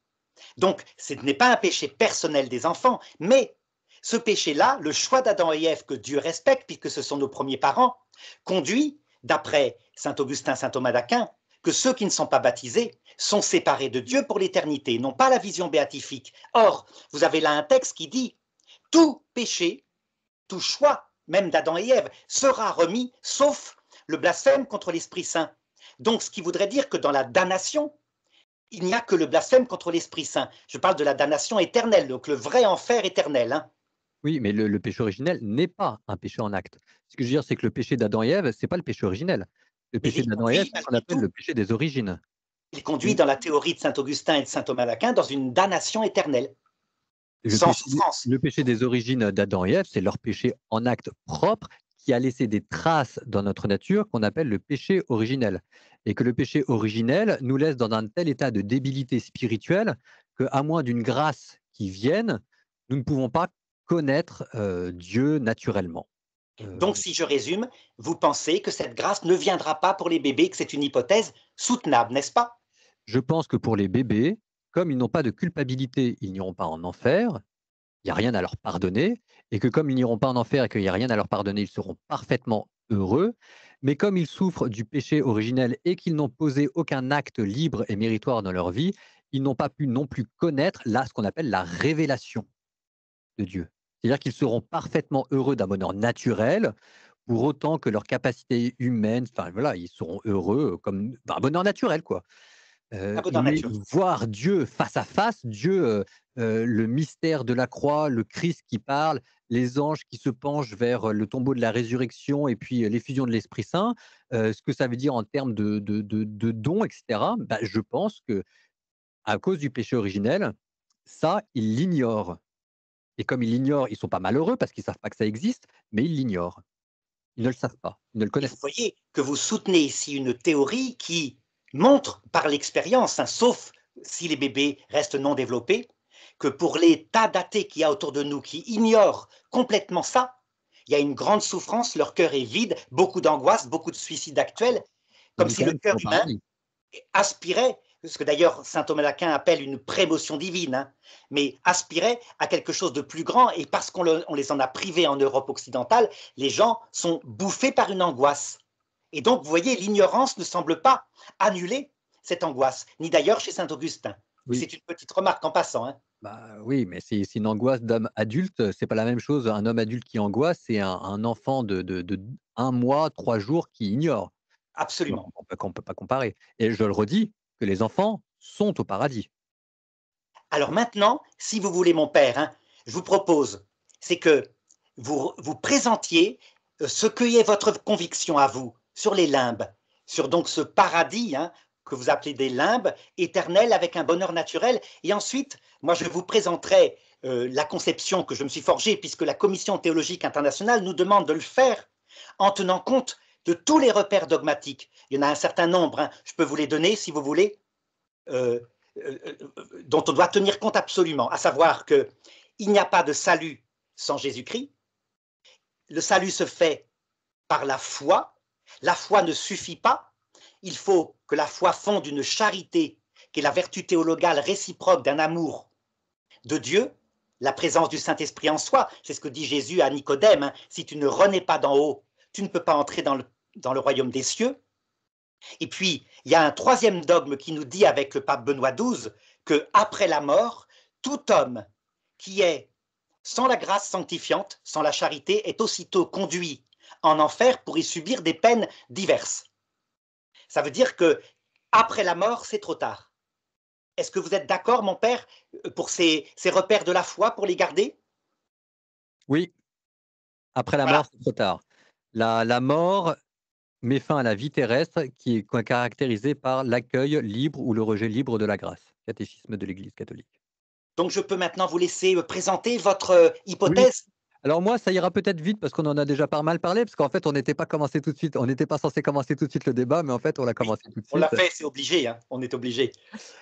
Donc, ce n'est pas un péché personnel des enfants, mais ce péché-là, le choix d'Adam et Ève que Dieu respecte, puisque ce sont nos premiers parents, conduit, d'après saint Augustin, saint Thomas d'Aquin, que ceux qui ne sont pas baptisés sont séparés de Dieu pour l'éternité, non pas la vision béatifique. Or, vous avez là un texte qui dit tout péché, tout choix, même d'Adam et Ève, sera remis, sauf le blasphème contre l'Esprit Saint. Donc, ce qui voudrait dire que dans la damnation, il n'y a que le blasphème contre l'Esprit Saint. Je parle de la damnation éternelle, donc le vrai enfer éternel. Hein. Oui, mais le, péché originel n'est pas un péché en acte. Ce que je veux dire, c'est que le péché d'Adam et Ève, ce n'est pas le péché originel. Le péché d'Adam et Ève, c'est ce qu'on appelle le péché des origines. Il conduit dans la théorie de saint Augustin et de saint Thomas d'Aquin dans une damnation éternelle. sans souffrance. Le péché des origines d'Adam et Ève, c'est leur péché en acte propre qui a laissé des traces dans notre nature qu'on appelle le péché originel. Et que le péché originel nous laisse dans un tel état de débilité spirituelle qu'à moins d'une grâce qui vienne, nous ne pouvons pas connaître euh, Dieu naturellement. Euh, Donc, si je résume, vous pensez que cette grâce ne viendra pas pour les bébés, que c'est une hypothèse soutenable, n'est-ce pas? Je pense que pour les bébés, comme ils n'ont pas de culpabilité, ils n'iront pas en enfer, il n'y a rien à leur pardonner, et que comme ils n'iront pas en enfer et qu'il n'y a rien à leur pardonner, ils seront parfaitement heureux. Mais comme ils souffrent du péché originel et qu'ils n'ont posé aucun acte libre et méritoire dans leur vie, ils n'ont pas pu non plus connaître là ce qu'on appelle la révélation de Dieu. C'est-à-dire qu'ils seront parfaitement heureux d'un bonheur naturel, pour autant que leur capacité humaine, enfin voilà, ils seront heureux comme un bonheur naturel, quoi. Euh, voir Dieu face à face, Dieu, euh, euh, le mystère de la croix, le Christ qui parle, les anges qui se penchent vers le tombeau de la résurrection et puis l'effusion de l'Esprit Saint, ce que ça veut dire en termes de, de, dons, etc. Bah, je pense que à cause du péché originel, ça, ils l'ignorent. Et comme ils l'ignorent, ils sont pas malheureux parce qu'ils savent pas que ça existe, mais ils l'ignorent. Ils ne le savent pas, ils ne le connaissent pas. Vous voyez que vous soutenez ici une théorie qui montre par l'expérience, hein, sauf si les bébés restent non développés, que pour les tas d'athées qu'il y a autour de nous qui ignorent complètement ça, il y a une grande souffrance, leur cœur est vide, beaucoup d'angoisse, beaucoup de suicides actuels, comme si le cœur humain aspirait, ce que d'ailleurs saint Thomas d'Aquin appelle une prémotion divine, hein, mais aspirait à quelque chose de plus grand, et parce qu'on les en a privés en Europe occidentale, les gens sont bouffés par une angoisse. Et donc, vous voyez, l'ignorance ne semble pas annuler cette angoisse, ni d'ailleurs chez saint Augustin. C'est une petite remarque en passant. Hein. Bah, oui, mais c'est une angoisse d'homme adulte. C'est pas la même chose. Un homme adulte qui angoisse, c'est un, enfant de, de, un mois, trois jours qui ignore. Absolument. On ne peut pas comparer. Et je le redis, que les enfants sont au paradis. Alors maintenant, si vous voulez, mon père, hein, je vous propose, c'est que vous, vous présentiez euh, ce que est votre conviction à vous sur les limbes, sur donc ce paradis hein, que vous appelez des limbes, éternels avec un bonheur naturel. Et ensuite, moi, je vous présenterai euh, la conception que je me suis forgée, puisque la Commission théologique internationale nous demande de le faire en tenant compte de tous les repères dogmatiques. Il y en a un certain nombre, hein. je peux vous les donner si vous voulez, euh, euh, dont on doit tenir compte absolument, à savoir qu'il n'y a pas de salut sans Jésus-Christ. Le salut se fait par la foi. La foi ne suffit pas. Il faut que la foi fonde une charité qui est la vertu théologale réciproque d'un amour de Dieu, la présence du Saint-Esprit en soi. C'est ce que dit Jésus à Nicodème. Hein. Si tu ne renais pas d'en haut, tu ne peux pas entrer dans le, dans le royaume des cieux. Et puis, il y a un troisième dogme qui nous dit avec le pape Benoît XII que après la mort, tout homme qui est sans la grâce sanctifiante, sans la charité, est aussitôt conduit en enfer pour y subir des peines diverses. Ça veut dire que après la mort, c'est trop tard. Est-ce que vous êtes d'accord, mon père, pour ces, ces, repères de la foi, pour les garder? Oui. Après la mort, c'est trop tard. La, la, mort met fin à la vie terrestre qui est caractérisée par l'accueil libre ou le rejet libre de la grâce. Catéchisme de l'Église catholique. Donc je peux maintenant vous laisser euh, présenter votre euh, hypothèse alors moi, ça ira peut-être vite parce qu'on en a déjà pas mal parlé, parce qu'en fait, on n'était pas commencé tout de suite, on n'était pas censé commencer tout de suite le débat, mais en fait, on l'a commencé tout de suite. On l'a fait, c'est obligé, hein. on est obligé.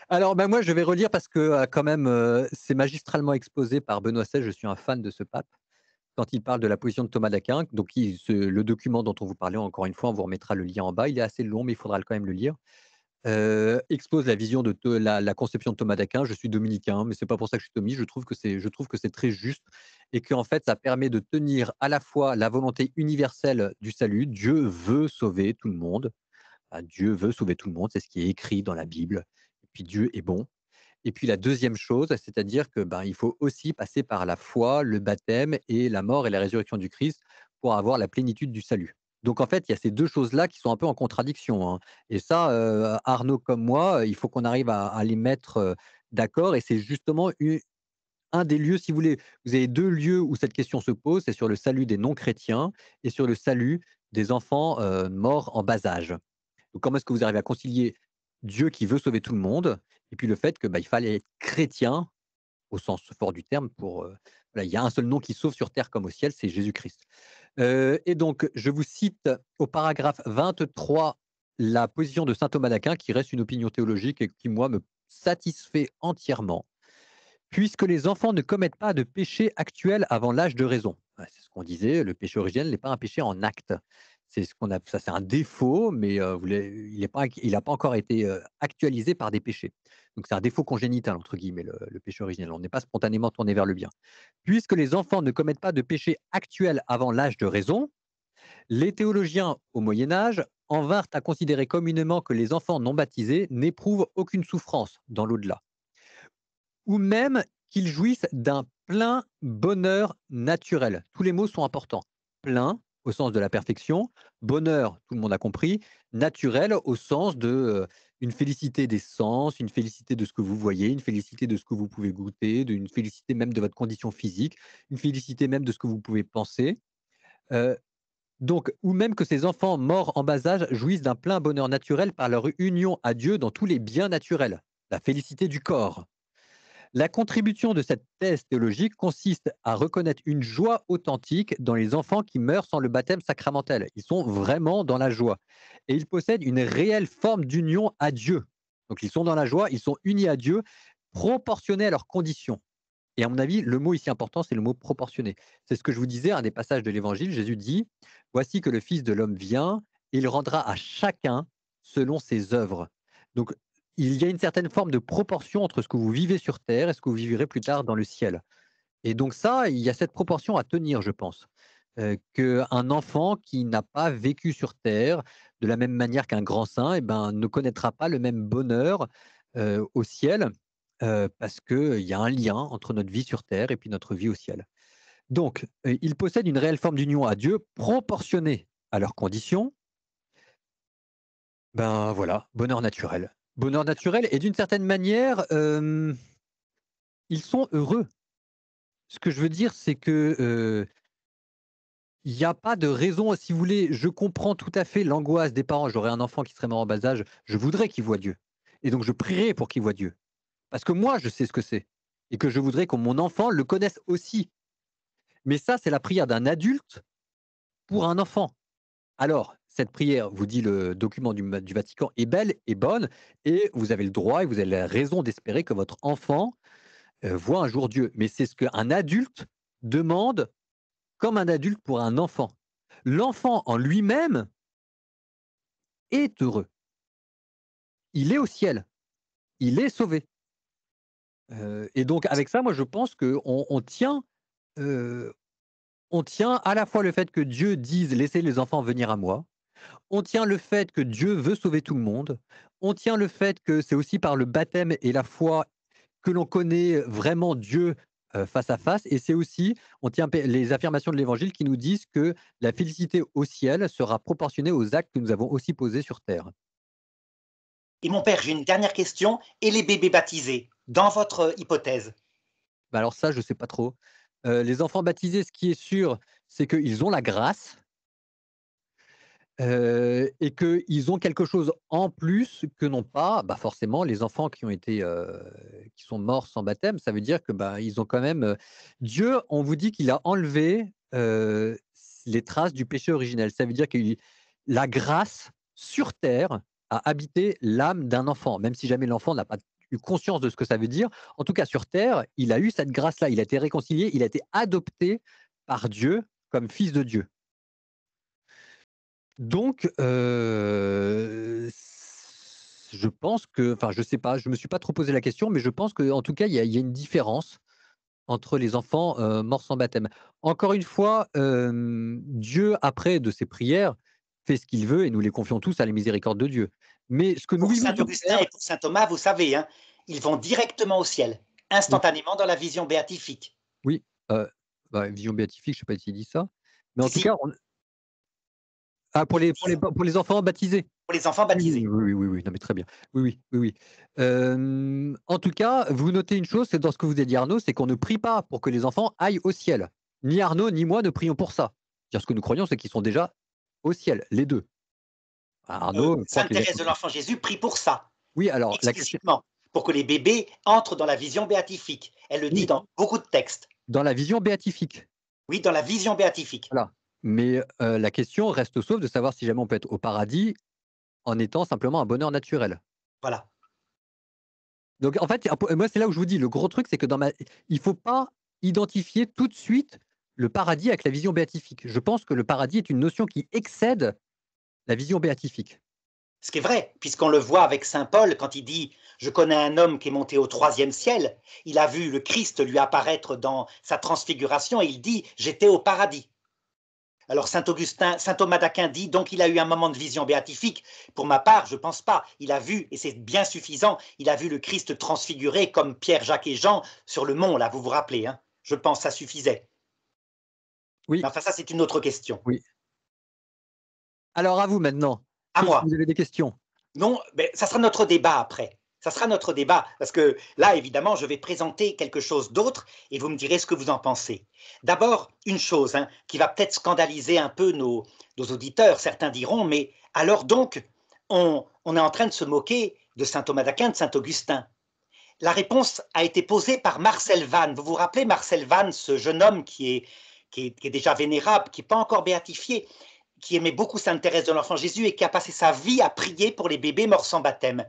Alors ben moi, je vais relire parce que euh, quand même, euh, c'est magistralement exposé par Benoît XVI. Je suis un fan de ce pape quand il parle de la position de Thomas d'Aquin. Donc le document dont on vous parlait, encore une fois, on vous remettra le lien en bas. Il est assez long, mais il faudra quand même le lire. Expose la vision de la, conception de Thomas d'Aquin. Je suis dominicain, mais c'est pas pour ça que je suis Tommy. Je trouve que c'est, je trouve que c'est très juste et qu'en fait, ça permet de tenir à la fois la volonté universelle du salut. Dieu veut sauver tout le monde. Dieu veut sauver tout le monde. C'est ce qui est écrit dans la Bible. Et puis Dieu est bon. Et puis la deuxième chose, c'est-à-dire que ben, il faut aussi passer par la foi, le baptême et la mort et la résurrection du Christ pour avoir la plénitude du salut. Donc en fait, il y a ces deux choses-là qui sont un peu en contradiction. Hein. Et ça, Arnaud comme moi, il faut qu'on arrive à, les mettre d'accord. Et c'est justement un des lieux, si vous voulez, vous avez deux lieux où cette question se pose, c'est sur le salut des non-chrétiens et sur le salut des enfants morts en bas âge. Comment est-ce que vous arrivez à concilier Dieu qui veut sauver tout le monde et puis le fait que bah, il fallait être chrétien au sens fort du terme pour il y a un seul nom qui sauve sur terre comme au ciel, c'est Jésus-Christ. Et donc, je vous cite au paragraphe 23 la position de saint Thomas d'Aquin, qui reste une opinion théologique et qui, moi, me satisfait entièrement. Puisque les enfants ne commettent pas de péché actuel avant l'âge de raison. C'est ce qu'on disait, le péché originel n'est pas un péché en acte. C'est ce qu'on a, ça c'est un défaut, mais il n'a pas, encore été actualisé par des péchés. Donc c'est un défaut congénital entre guillemets le, le péché originel. On n'est pas spontanément tourné vers le bien. Puisque les enfants ne commettent pas de péché actuel avant l'âge de raison, les théologiens au Moyen Âge en vinrent à considérer communément que les enfants non baptisés n'éprouvent aucune souffrance dans l'au-delà, ou même qu'ils jouissent d'un plein bonheur naturel. Tous les mots sont importants. Plein au sens de la perfection, bonheur, tout le monde a compris, naturel au sens de euh, une félicité des sens, une félicité de ce que vous voyez, une félicité de ce que vous pouvez goûter, une félicité même de votre condition physique, une félicité même de ce que vous pouvez penser. Euh, donc, ou même que ces enfants morts en bas âge jouissent d'un plein bonheur naturel par leur union à Dieu dans tous les biens naturels, la félicité du corps. La contribution de cette thèse théologique consiste à reconnaître une joie authentique dans les enfants qui meurent sans le baptême sacramentel. Ils sont vraiment dans la joie. Et ils possèdent une réelle forme d'union à Dieu. Donc ils sont dans la joie, ils sont unis à Dieu, proportionnés à leurs conditions. Et à mon avis, le mot ici important, c'est le mot proportionné. C'est ce que je vous disais, un des passages de l'Évangile. Jésus dit, Voici que le Fils de l'homme vient, il rendra à chacun selon ses œuvres. Donc, il y a une certaine forme de proportion entre ce que vous vivez sur Terre et ce que vous vivrez plus tard dans le ciel. Et donc ça, il y a cette proportion à tenir, je pense. Euh, qu'un enfant qui n'a pas vécu sur Terre de la même manière qu'un grand saint eh ben, ne connaîtra pas le même bonheur euh, au ciel euh, parce qu'il y a un lien entre notre vie sur Terre et puis notre vie au ciel. Donc, ils possèdent une réelle forme d'union à Dieu proportionnée à leurs conditions. Ben voilà, bonheur naturel. Bonheur naturel, et d'une certaine manière, ils sont heureux. Ce que je veux dire, c'est que il n'y a pas de raison, si vous voulez, je comprends tout à fait l'angoisse des parents. J'aurais un enfant qui serait mort en bas âge, je voudrais qu'il voit Dieu. Et donc je prierai pour qu'il voit Dieu. Parce que moi, je sais ce que c'est. Et que je voudrais que mon enfant le connaisse aussi. Mais ça, c'est la prière d'un adulte pour un enfant. Alors, cette prière, vous dit le document du, Vatican, est belle et bonne, et vous avez le droit et vous avez la raison d'espérer que votre enfant euh, voit un jour Dieu. Mais c'est ce qu'un adulte demande comme un adulte pour un enfant. L'enfant en lui-même est heureux. Il est au ciel. Il est sauvé. Euh, et donc, avec ça, moi, je pense qu'on on tient on tient à la fois le fait que Dieu dise laissez les enfants venir à moi. On tient le fait que Dieu veut sauver tout le monde. On tient le fait que c'est aussi par le baptême et la foi que l'on connaît vraiment Dieu face à face. Et c'est aussi, on tient les affirmations de l'Évangile qui nous disent que la félicité au ciel sera proportionnée aux actes que nous avons aussi posés sur terre. Et mon père, j'ai une dernière question. Et les bébés baptisés, dans votre hypothèse? Bah Alors ça, je ne sais pas trop les enfants baptisés, ce qui est sûr, c'est qu'ils ont la grâce et qu'ils ont quelque chose en plus que n'ont pas bah, forcément les enfants qui ont été qui sont morts sans baptême. Ça veut dire que bah, ils ont quand même Dieu. On vous dit qu'il a enlevé les traces du péché originel. Ça veut dire que la grâce sur terre a habité l'âme d'un enfant, même si jamais l'enfant n'a pas eu conscience de ce que ça veut dire. En tout cas, sur Terre, il a eu cette grâce-là. Il a été réconcilié, il a été adopté par Dieu comme fils de Dieu. Donc, euh, je pense que, enfin, je sais pas, je me suis pas trop posé la question, mais je pense qu'en tout cas, il y, a une différence entre les enfants euh, morts sans baptême. Encore une fois, euh, Dieu, après de ses prières, fait ce qu'il veut et nous les confions tous à la miséricorde de Dieu. Mais ce que nous pour Saint Augustin et pour Saint Thomas, vous savez, hein, ils vont directement au ciel, instantanément dans la vision béatifique. Oui, bah, vision béatifique, je ne sais pas s'il dit ça. Mais en tout cas, ah, pour, les, pour, les, pour, les, enfants baptisés. Pour les enfants baptisés. Oui, oui, oui, non, mais très bien. Oui, oui, oui. oui. Euh, en tout cas, vous notez une chose, c'est dans ce que vous avez dit, Arnaud, c'est qu'on ne prie pas pour que les enfants aillent au ciel. Ni Arnaud, ni moi ne prions pour ça. ce que nous croyons, c'est qu'ils sont déjà au ciel, les deux. Arnaud, Sainte Thérèse de l'Enfant Jésus prie pour ça. Oui, alors explicitement, pour que les bébés entrent dans la vision béatifique. Elle le dit dans beaucoup de textes. Dans la vision béatifique. Oui, dans la vision béatifique. Voilà. Mais la question reste sauf de savoir si jamais on peut être au paradis en étant simplement un bonheur naturel. Voilà. Donc en fait, moi c'est là où je vous dis, le gros truc, c'est que dans ma, il faut pas identifier tout de suite le paradis avec la vision béatifique. Je pense que le paradis est une notion qui excède la vision béatifique. Ce qui est vrai, puisqu'on le voit avec Saint Paul quand il dit Je connais un homme qui est monté au troisième ciel. Il a vu le Christ lui apparaître dans sa transfiguration et il dit J'étais au paradis. Alors Saint Augustin, Saint Thomas d'Aquin dit donc il a eu un moment de vision béatifique. Pour ma part, je ne pense pas. Il a vu, et c'est bien suffisant, il a vu le Christ transfiguré comme Pierre, Jacques et Jean sur le mont, là, vous vous rappelez. Hein je pense que ça suffisait. Oui. enfin, ça, c'est une autre question. Oui. Alors à vous maintenant. À moi. Vous avez des questions? Non, mais ça sera notre débat après. Ça sera notre débat, parce que là, évidemment, je vais présenter quelque chose d'autre et vous me direz ce que vous en pensez. D'abord, une chose hein, qui va peut-être scandaliser un peu nos, auditeurs, certains diront, mais alors donc, on, est en train de se moquer de saint Thomas d'Aquin, de saint Augustin? La réponse a été posée par Marcel Vannes. Vous vous rappelez Marcel Vannes, ce jeune homme qui est, qui est, déjà vénérable, qui n'est pas encore béatifié, qui aimait beaucoup Sainte Thérèse de l'Enfant Jésus et qui a passé sa vie à prier pour les bébés morts sans baptême?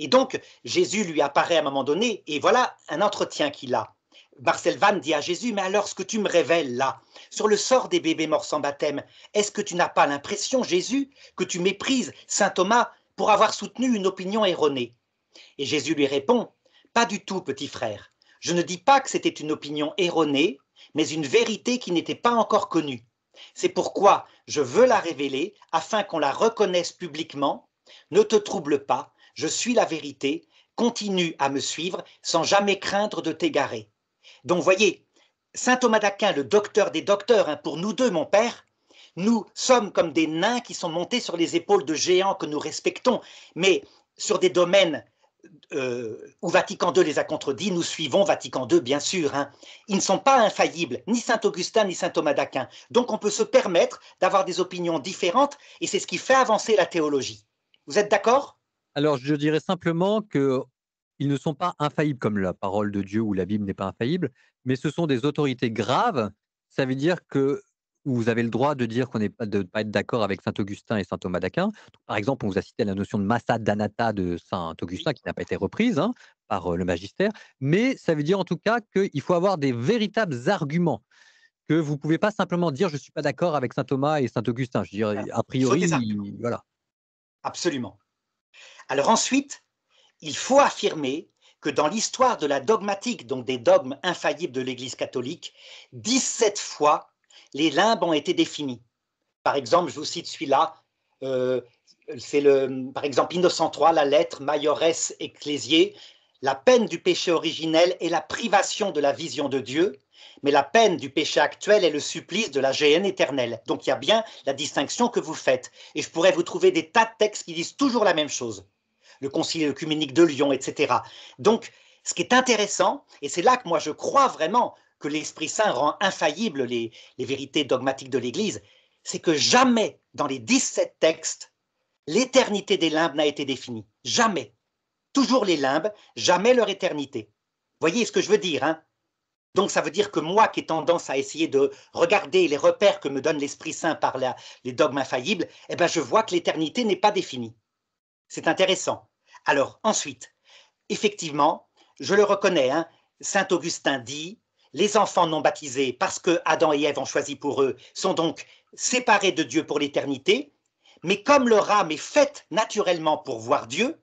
Et donc, Jésus lui apparaît à un moment donné, et voilà un entretien qu'il a. Marcel dit à Jésus, mais alors ce que tu me révèles là, sur le sort des bébés morts sans baptême, est-ce que tu n'as pas l'impression, Jésus, que tu méprises Saint Thomas pour avoir soutenu une opinion erronée? Et Jésus lui répond, pas du tout, petit frère. Je ne dis pas que c'était une opinion erronée, mais une vérité qui n'était pas encore connue. C'est pourquoi je veux la révéler afin qu'on la reconnaisse publiquement. Ne te trouble pas, je suis la vérité, continue à me suivre sans jamais craindre de t'égarer. Donc voyez, Saint Thomas d'Aquin, le docteur des docteurs, hein, pour nous deux, mon père, nous sommes comme des nains qui sont montés sur les épaules de géants que nous respectons, mais sur des domaines euh, où Vatican II les a contredits, nous suivons Vatican II, bien sûr. Hein. Ils ne sont pas infaillibles, ni Saint Augustin, ni Saint Thomas d'Aquin. Donc on peut se permettre d'avoir des opinions différentes, et c'est ce qui fait avancer la théologie. Vous êtes d'accord? Alors, je dirais simplement qu'ils ne sont pas infaillibles comme la parole de Dieu ou la Bible n'est pas infaillible, mais ce sont des autorités graves. Ça veut dire que vous avez le droit de dire qu'on n'est pas de pas être d'accord avec saint Augustin et saint Thomas d'Aquin. Par exemple, on vous a cité la notion de massa danata de saint Augustin qui n'a pas été reprise hein, par le magistère, mais ça veut dire en tout cas qu'il faut avoir des véritables arguments que vous ne pouvez pas simplement dire je ne suis pas d'accord avec saint Thomas et saint Augustin. Je veux dire, a priori, voilà. Absolument. Alors ensuite, il faut affirmer que dans l'histoire de la dogmatique, donc des dogmes infaillibles de l'Église catholique, 17 fois, les limbes ont été définis. Par exemple, je vous cite celui-là, euh, c'est le, par exemple, Innocent III, la lettre Maiores Ecclesiae, la peine du péché originel est la privation de la vision de Dieu, mais la peine du péché actuel est le supplice de la géhenne éternelle. Donc il y a bien la distinction que vous faites. Et je pourrais vous trouver des tas de textes qui disent toujours la même chose le Concile œcuménique de Lyon, etc. Donc, ce qui est intéressant, et c'est là que moi je crois vraiment que l'Esprit Saint rend infaillibles les, vérités dogmatiques de l'Église, c'est que jamais dans les 17 textes, l'éternité des limbes n'a été définie. Jamais. Toujours les limbes, jamais leur éternité. Voyez ce que je veux dire, hein? Donc ça veut dire que moi qui ai tendance à essayer de regarder les repères que me donne l'Esprit Saint par les dogmes infaillibles, eh ben je vois que l'éternité n'est pas définie. C'est intéressant. Alors ensuite, effectivement, je le reconnais, hein, Saint Augustin dit, les enfants non baptisés, parce que Adam et Ève ont choisi pour eux, sont donc séparés de Dieu pour l'éternité, mais comme leur âme est faite naturellement pour voir Dieu,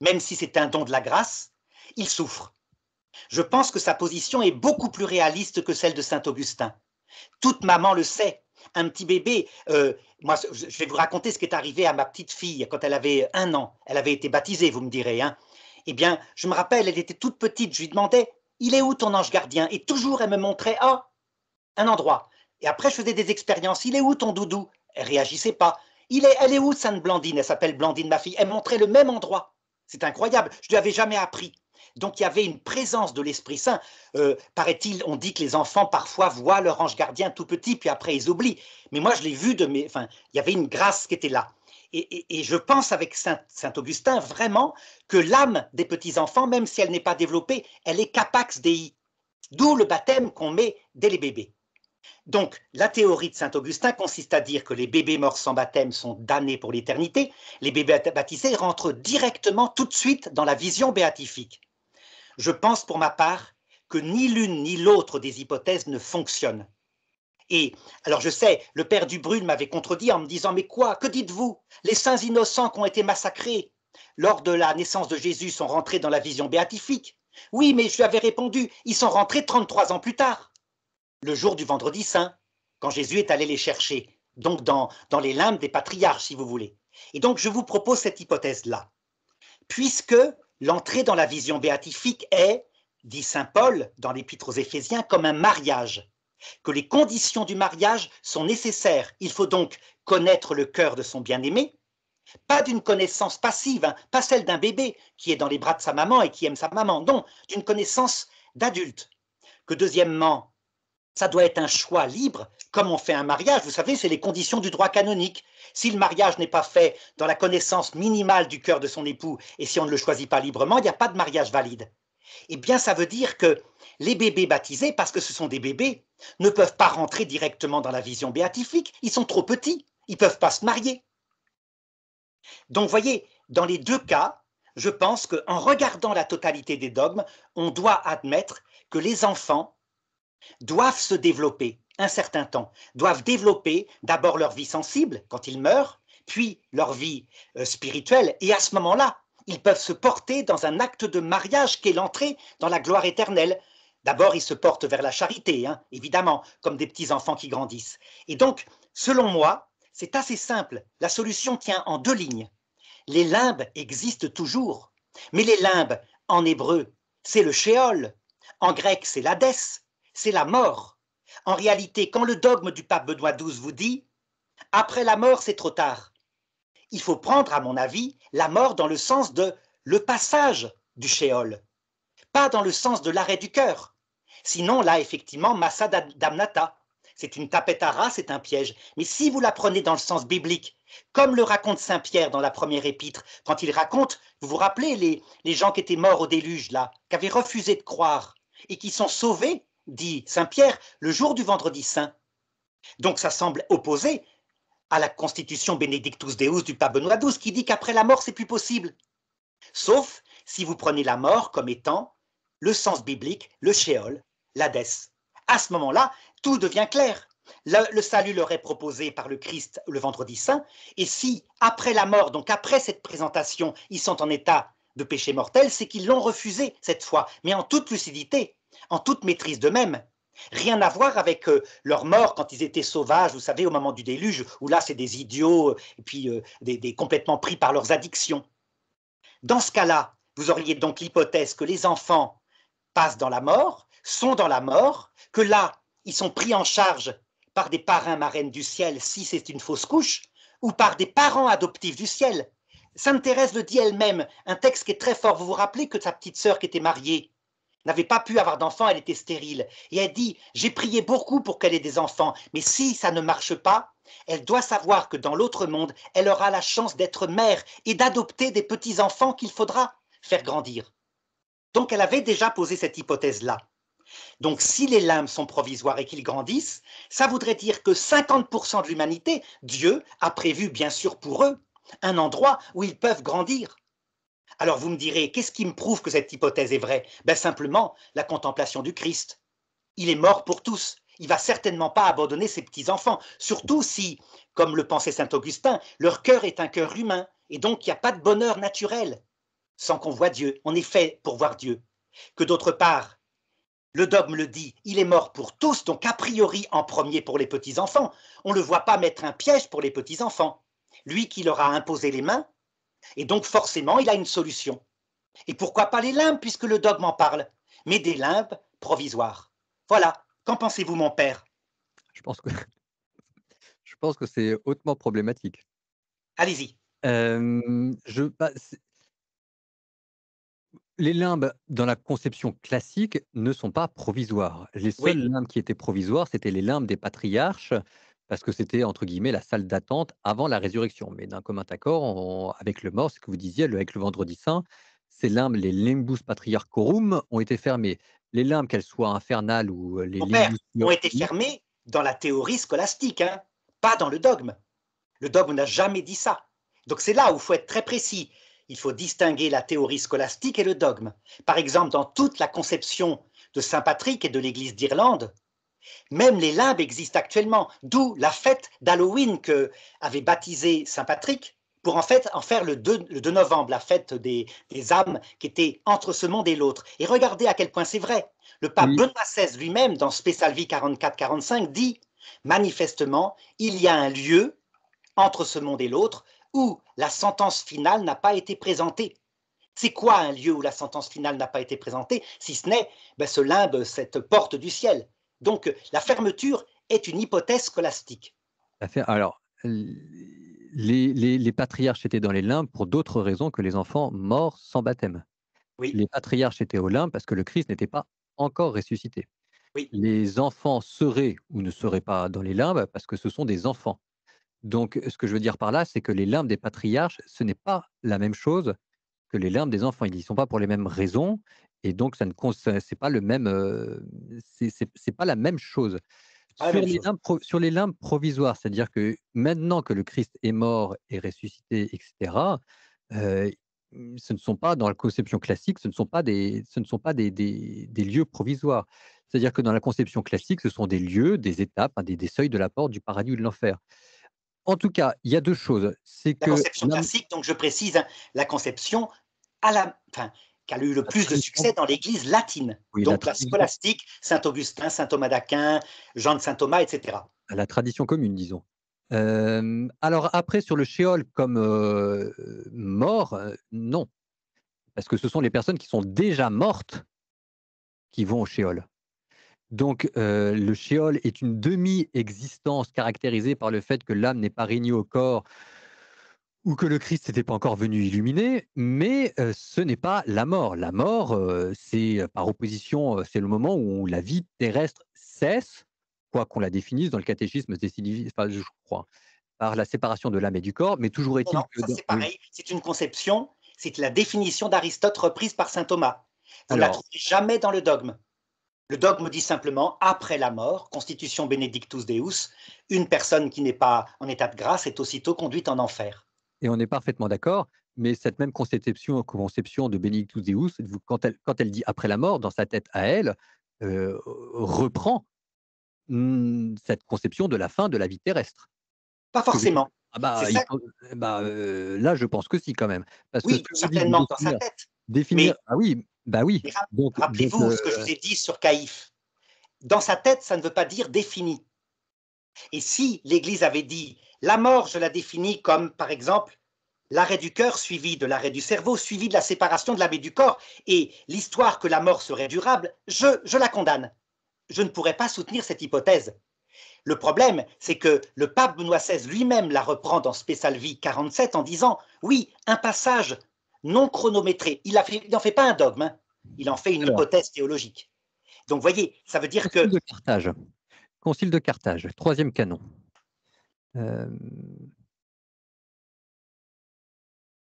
même si c'est un don de la grâce, ils souffrent. Je pense que sa position est beaucoup plus réaliste que celle de Saint Augustin. Toute maman le sait. Un petit bébé, euh, moi, je vais vous raconter ce qui est arrivé à ma petite fille quand elle avait un an. Elle avait été baptisée, vous me direz. Hein. Eh bien, je me rappelle, elle était toute petite. Je lui demandais, il est où ton ange gardien? Et toujours, elle me montrait, ah, un endroit. Et après, je faisais des expériences. Il est où ton doudou? Elle réagissait pas. Il est, elle est où Sainte Blandine? Elle s'appelle Blandine, ma fille. Elle montrait le même endroit. C'est incroyable. Je lui avais jamais appris. Donc il y avait une présence de l'Esprit Saint. Euh, paraît-il, on dit que les enfants parfois voient leur ange gardien tout petit, puis après ils oublient. Mais moi je l'ai vu de. Enfin, il y avait une grâce qui était là. Et, je pense avec Saint, Saint, Augustin vraiment que l'âme des petits-enfants, même si elle n'est pas développée, elle est capax dei. D'où le baptême qu'on met dès les bébés. Donc, la théorie de saint Augustin consiste à dire que les bébés morts sans baptême sont damnés pour l'éternité, les bébés baptisés rentrent directement tout de suite dans la vision béatifique. Je pense pour ma part que ni l'une ni l'autre des hypothèses ne fonctionnent. Et alors je sais, le père Dubrul m'avait contredit en me disant Mais quoi Que dites-vous? Les saints innocents qui ont été massacrés lors de la naissance de Jésus sont rentrés dans la vision béatifique. Oui, mais je lui avais répondu Ils sont rentrés 33 ans plus tard, le jour du vendredi saint, quand Jésus est allé les chercher, donc dans, dans les limbes des patriarches, si vous voulez. Et donc je vous propose cette hypothèse-là. Puisque l'entrée dans la vision béatifique est, dit saint Paul dans l'Épître aux Éphésiens, comme un mariage que les conditions du mariage sont nécessaires. Il faut donc connaître le cœur de son bien-aimé, pas d'une connaissance passive, hein, pas celle d'un bébé qui est dans les bras de sa maman et qui aime sa maman, non, d'une connaissance d'adulte. Que deuxièmement, ça doit être un choix libre, comme on fait un mariage, vous savez, c'est les conditions du droit canonique. Si le mariage n'est pas fait dans la connaissance minimale du cœur de son époux et si on ne le choisit pas librement, il n'y a pas de mariage valide. Eh bien, ça veut dire que les bébés baptisés, parce que ce sont des bébés, ne peuvent pas rentrer directement dans la vision béatifique, ils sont trop petits, ils ne peuvent pas se marier. Donc, voyez, dans les deux cas, je pense qu'en regardant la totalité des dogmes, on doit admettre que les enfants doivent se développer un certain temps, doivent développer d'abord leur vie sensible quand ils meurent, puis leur vie euh, spirituelle, et à ce moment-là, ils peuvent se porter dans un acte de mariage qui est l'entrée dans la gloire éternelle, D'abord, ils se portent vers la charité, hein, évidemment, comme des petits-enfants qui grandissent. Et donc, selon moi, c'est assez simple. La solution tient en deux lignes. Les limbes existent toujours, mais les limbes, en hébreu, c'est le shéol. En grec, c'est l'hadès, c'est la mort. En réalité, quand le dogme du pape Benoît XII vous dit après la mort, c'est trop tard, il faut prendre, à mon avis, la mort dans le sens de le passage du shéol pas dans le sens de l'arrêt du cœur. Sinon, là, effectivement, massa damnata. C'est une tapetara, c'est un piège. Mais si vous la prenez dans le sens biblique, comme le raconte Saint Pierre dans la première épître, quand il raconte, vous vous rappelez les, les gens qui étaient morts au déluge, là, qui avaient refusé de croire et qui sont sauvés, dit Saint Pierre, le jour du vendredi saint. Donc ça semble opposé à la constitution Benedictus Deus du pape Benoît XII qui dit qu'après la mort, c'est plus possible. Sauf si vous prenez la mort comme étant le sens biblique, le shéol, l'Hadès. À ce moment-là, tout devient clair. Le, salut leur est proposé par le Christ le vendredi saint, et si après la mort, donc après cette présentation, ils sont en état de péché mortel, c'est qu'ils l'ont refusé cette fois, mais en toute lucidité, en toute maîtrise d'eux-mêmes. Rien à voir avec euh, leur mort quand ils étaient sauvages, vous savez, au moment du déluge, où là c'est des idiots, et puis euh, des complètement pris par leurs addictions. Dans ce cas-là, vous auriez donc l'hypothèse que les enfants passent dans la mort, sont dans la mort, que là, ils sont pris en charge par des parrains marraines du ciel si c'est une fausse couche, ou par des parents adoptifs du ciel. Sainte Thérèse le dit elle-même, un texte qui est très fort. Vous vous rappelez que sa petite sœur qui était mariée n'avait pas pu avoir d'enfants, elle était stérile. Et elle dit, j'ai prié beaucoup pour qu'elle ait des enfants, mais si ça ne marche pas, elle doit savoir que dans l'autre monde, elle aura la chance d'être mère et d'adopter des petits-enfants qu'il faudra faire grandir. Donc elle avait déjà posé cette hypothèse-là. Donc si les limbes sont provisoires et qu'ils grandissent, ça voudrait dire que 50% de l'humanité, Dieu a prévu bien sûr pour eux un endroit où ils peuvent grandir. Alors vous me direz, qu'est-ce qui me prouve que cette hypothèse est vraie? Ben simplement la contemplation du Christ. Il est mort pour tous. Il va certainement pas abandonner ses petits-enfants, surtout si, comme le pensait saint Augustin, leur cœur est un cœur humain, et donc il n'y a pas de bonheur naturel sans qu'on voit Dieu. On est fait pour voir Dieu. Que d'autre part, le dogme le dit, il est mort pour tous, donc a priori en premier pour les petits-enfants. On ne le voit pas mettre un piège pour les petits-enfants. Lui qui leur a imposé les mains, et donc forcément il a une solution. Et pourquoi pas les limbes, puisque le dogme en parle, mais des limbes provisoires. Voilà. Qu'en pensez-vous, mon père? Je pense que, <laughs> je pense que c'est hautement problématique. Allez-y. Euh, je, bah, les limbes, dans la conception classique, ne sont pas provisoires. Les seules limbes qui étaient provisoires, c'était les limbes des patriarches, parce que c'était, entre guillemets, «la salle d'attente» avant la résurrection. Mais d'un commun accord, avec le mort, ce que vous disiez, avec le vendredi saint, ces limbes, les limbus patriarchorum, ont été fermées. Les limbes, qu'elles soient infernales ou, les limbus ont été fermées dans la théorie scolastique, hein, pas dans le dogme. Le dogme n'a jamais dit ça. Donc c'est là où il faut être très précis. Il faut distinguer la théorie scolastique et le dogme. Par exemple, dans toute la conception de Saint Patrick et de l'Église d'Irlande, même les limbes existent actuellement, d'où la fête d'Halloween que avait baptisé Saint Patrick pour en fait en faire le 2, novembre, la fête des, âmes qui était entre ce monde et l'autre. Et regardez à quel point c'est vrai. Le pape Benoît XVI lui-même, dans Spécial Vie 44-45, dit manifestement, il y a un lieu entre ce monde et l'autre où la sentence finale n'a pas été présentée. C'est quoi un lieu où la sentence finale n'a pas été présentée, si ce n'est ben, ce limbe, cette porte du ciel Donc la fermeture est une hypothèse scolastique. Alors, les, patriarches étaient dans les limbes pour d'autres raisons que les enfants morts sans baptême. Oui. Les patriarches étaient au limbe parce que le Christ n'était pas encore ressuscité. Oui. Les enfants seraient ou ne seraient pas dans les limbes parce que ce sont des enfants. Donc, ce que je veux dire par là, c'est que les limbes des patriarches, ce n'est pas la même chose que les limbes des enfants. Ils n'y sont pas pour les mêmes raisons, et donc ça ne c'est pas le même, euh, c'est pas la même chose. Sur les, limbes, provisoires, c'est-à-dire que maintenant que le Christ est mort et ressuscité, etc., euh, ce ne sont pas, dans la conception classique, ce ne sont pas des, ce ne sont pas des, des, lieux provisoires. C'est-à-dire que dans la conception classique, ce sont des lieux, des étapes, des, des, seuils de la porte du paradis ou de l'enfer. En tout cas, il y a deux choses. C'est que la conception classique, donc je précise, hein, la conception à la, enfin, qui a eu le plus de succès dans l'Église latine. donc la, scolastique, Saint Augustin, Saint Thomas d'Aquin, Jean de Saint Thomas, etc. La tradition commune, disons. Euh, alors après, sur le shéol comme euh, mort, euh, non. Parce que ce sont les personnes qui sont déjà mortes qui vont au shéol. Donc, le shéol est une demi-existence caractérisée par le fait que l'âme n'est pas réunie au corps ou que le Christ n'était pas encore venu illuminer, mais ce n'est pas la mort. La mort, c'est par opposition, c'est le moment où la vie terrestre cesse, quoi qu'on la définisse dans le catéchisme des enfin, je crois, par la séparation de l'âme et du corps, mais toujours est-il que... c'est pareil, c'est une conception, c'est la définition d'Aristote reprise par saint Thomas. Vous ne la trouvez jamais dans le dogme. Le dogme dit simplement, après la mort, constitution benedictus deus, une personne qui n'est pas en état de grâce est aussitôt conduite en enfer. Et on est parfaitement d'accord, mais cette même conception, conception de benedictus deus, quand elle, quand elle dit après la mort, dans sa tête à elle, euh, reprend mmh, cette conception de la fin de la vie terrestre. Pas forcément. Ah bah, bah euh, là, je pense que si quand même. Parce oui, certainement dans sa tête. Définir, ah oui, bah oui. Rappelez-vous ce que je euh vous ai dit sur Caïphe. Dans sa tête, ça ne veut pas dire défini. Et si l'Église avait dit la mort, je la définis comme, par exemple, l'arrêt du cœur suivi de l'arrêt du cerveau, suivi de la séparation de l'âme et du corps, et l'histoire que la mort serait durable, je, je la condamne. Je ne pourrais pas soutenir cette hypothèse. Le problème, c'est que le pape Benoît XVI lui-même la reprend dans Spécial Vie 47 en disant Oui, un passage non chronométré. Il n'en fait pas un dogme, hein. il en fait une hypothèse théologique. Donc, voyez, ça veut dire Concile que. De Carthage. Concile de Carthage, troisième canon.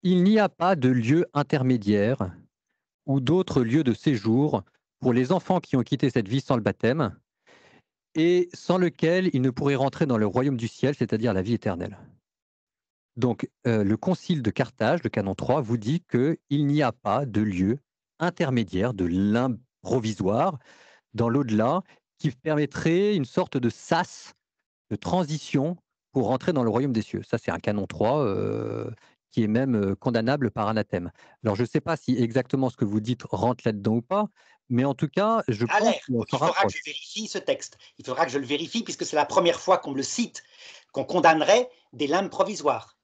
Il n'y a pas de lieu intermédiaire ou d'autres lieux de séjour pour les enfants qui ont quitté cette vie sans le baptême et sans lequel ils ne pourraient rentrer dans le royaume du ciel, c'est-à-dire la vie éternelle. Donc, euh, le concile de Carthage, le canon 3, vous dit qu'il n'y a pas de lieu intermédiaire, de l'improvisoire, dans l'au-delà, qui permettrait une sorte de sas, de transition pour rentrer dans le royaume des cieux. Ça, c'est un canon 3 euh, qui est même euh, condamnable par anathème. Alors, je ne sais pas si exactement ce que vous dites rentre là-dedans ou pas, mais en tout cas, je pense Il faudra que je vérifie ce texte. Il faudra que je le vérifie, puisque c'est la première fois qu'on me le cite, qu'on condamnerait des limbes provisoires.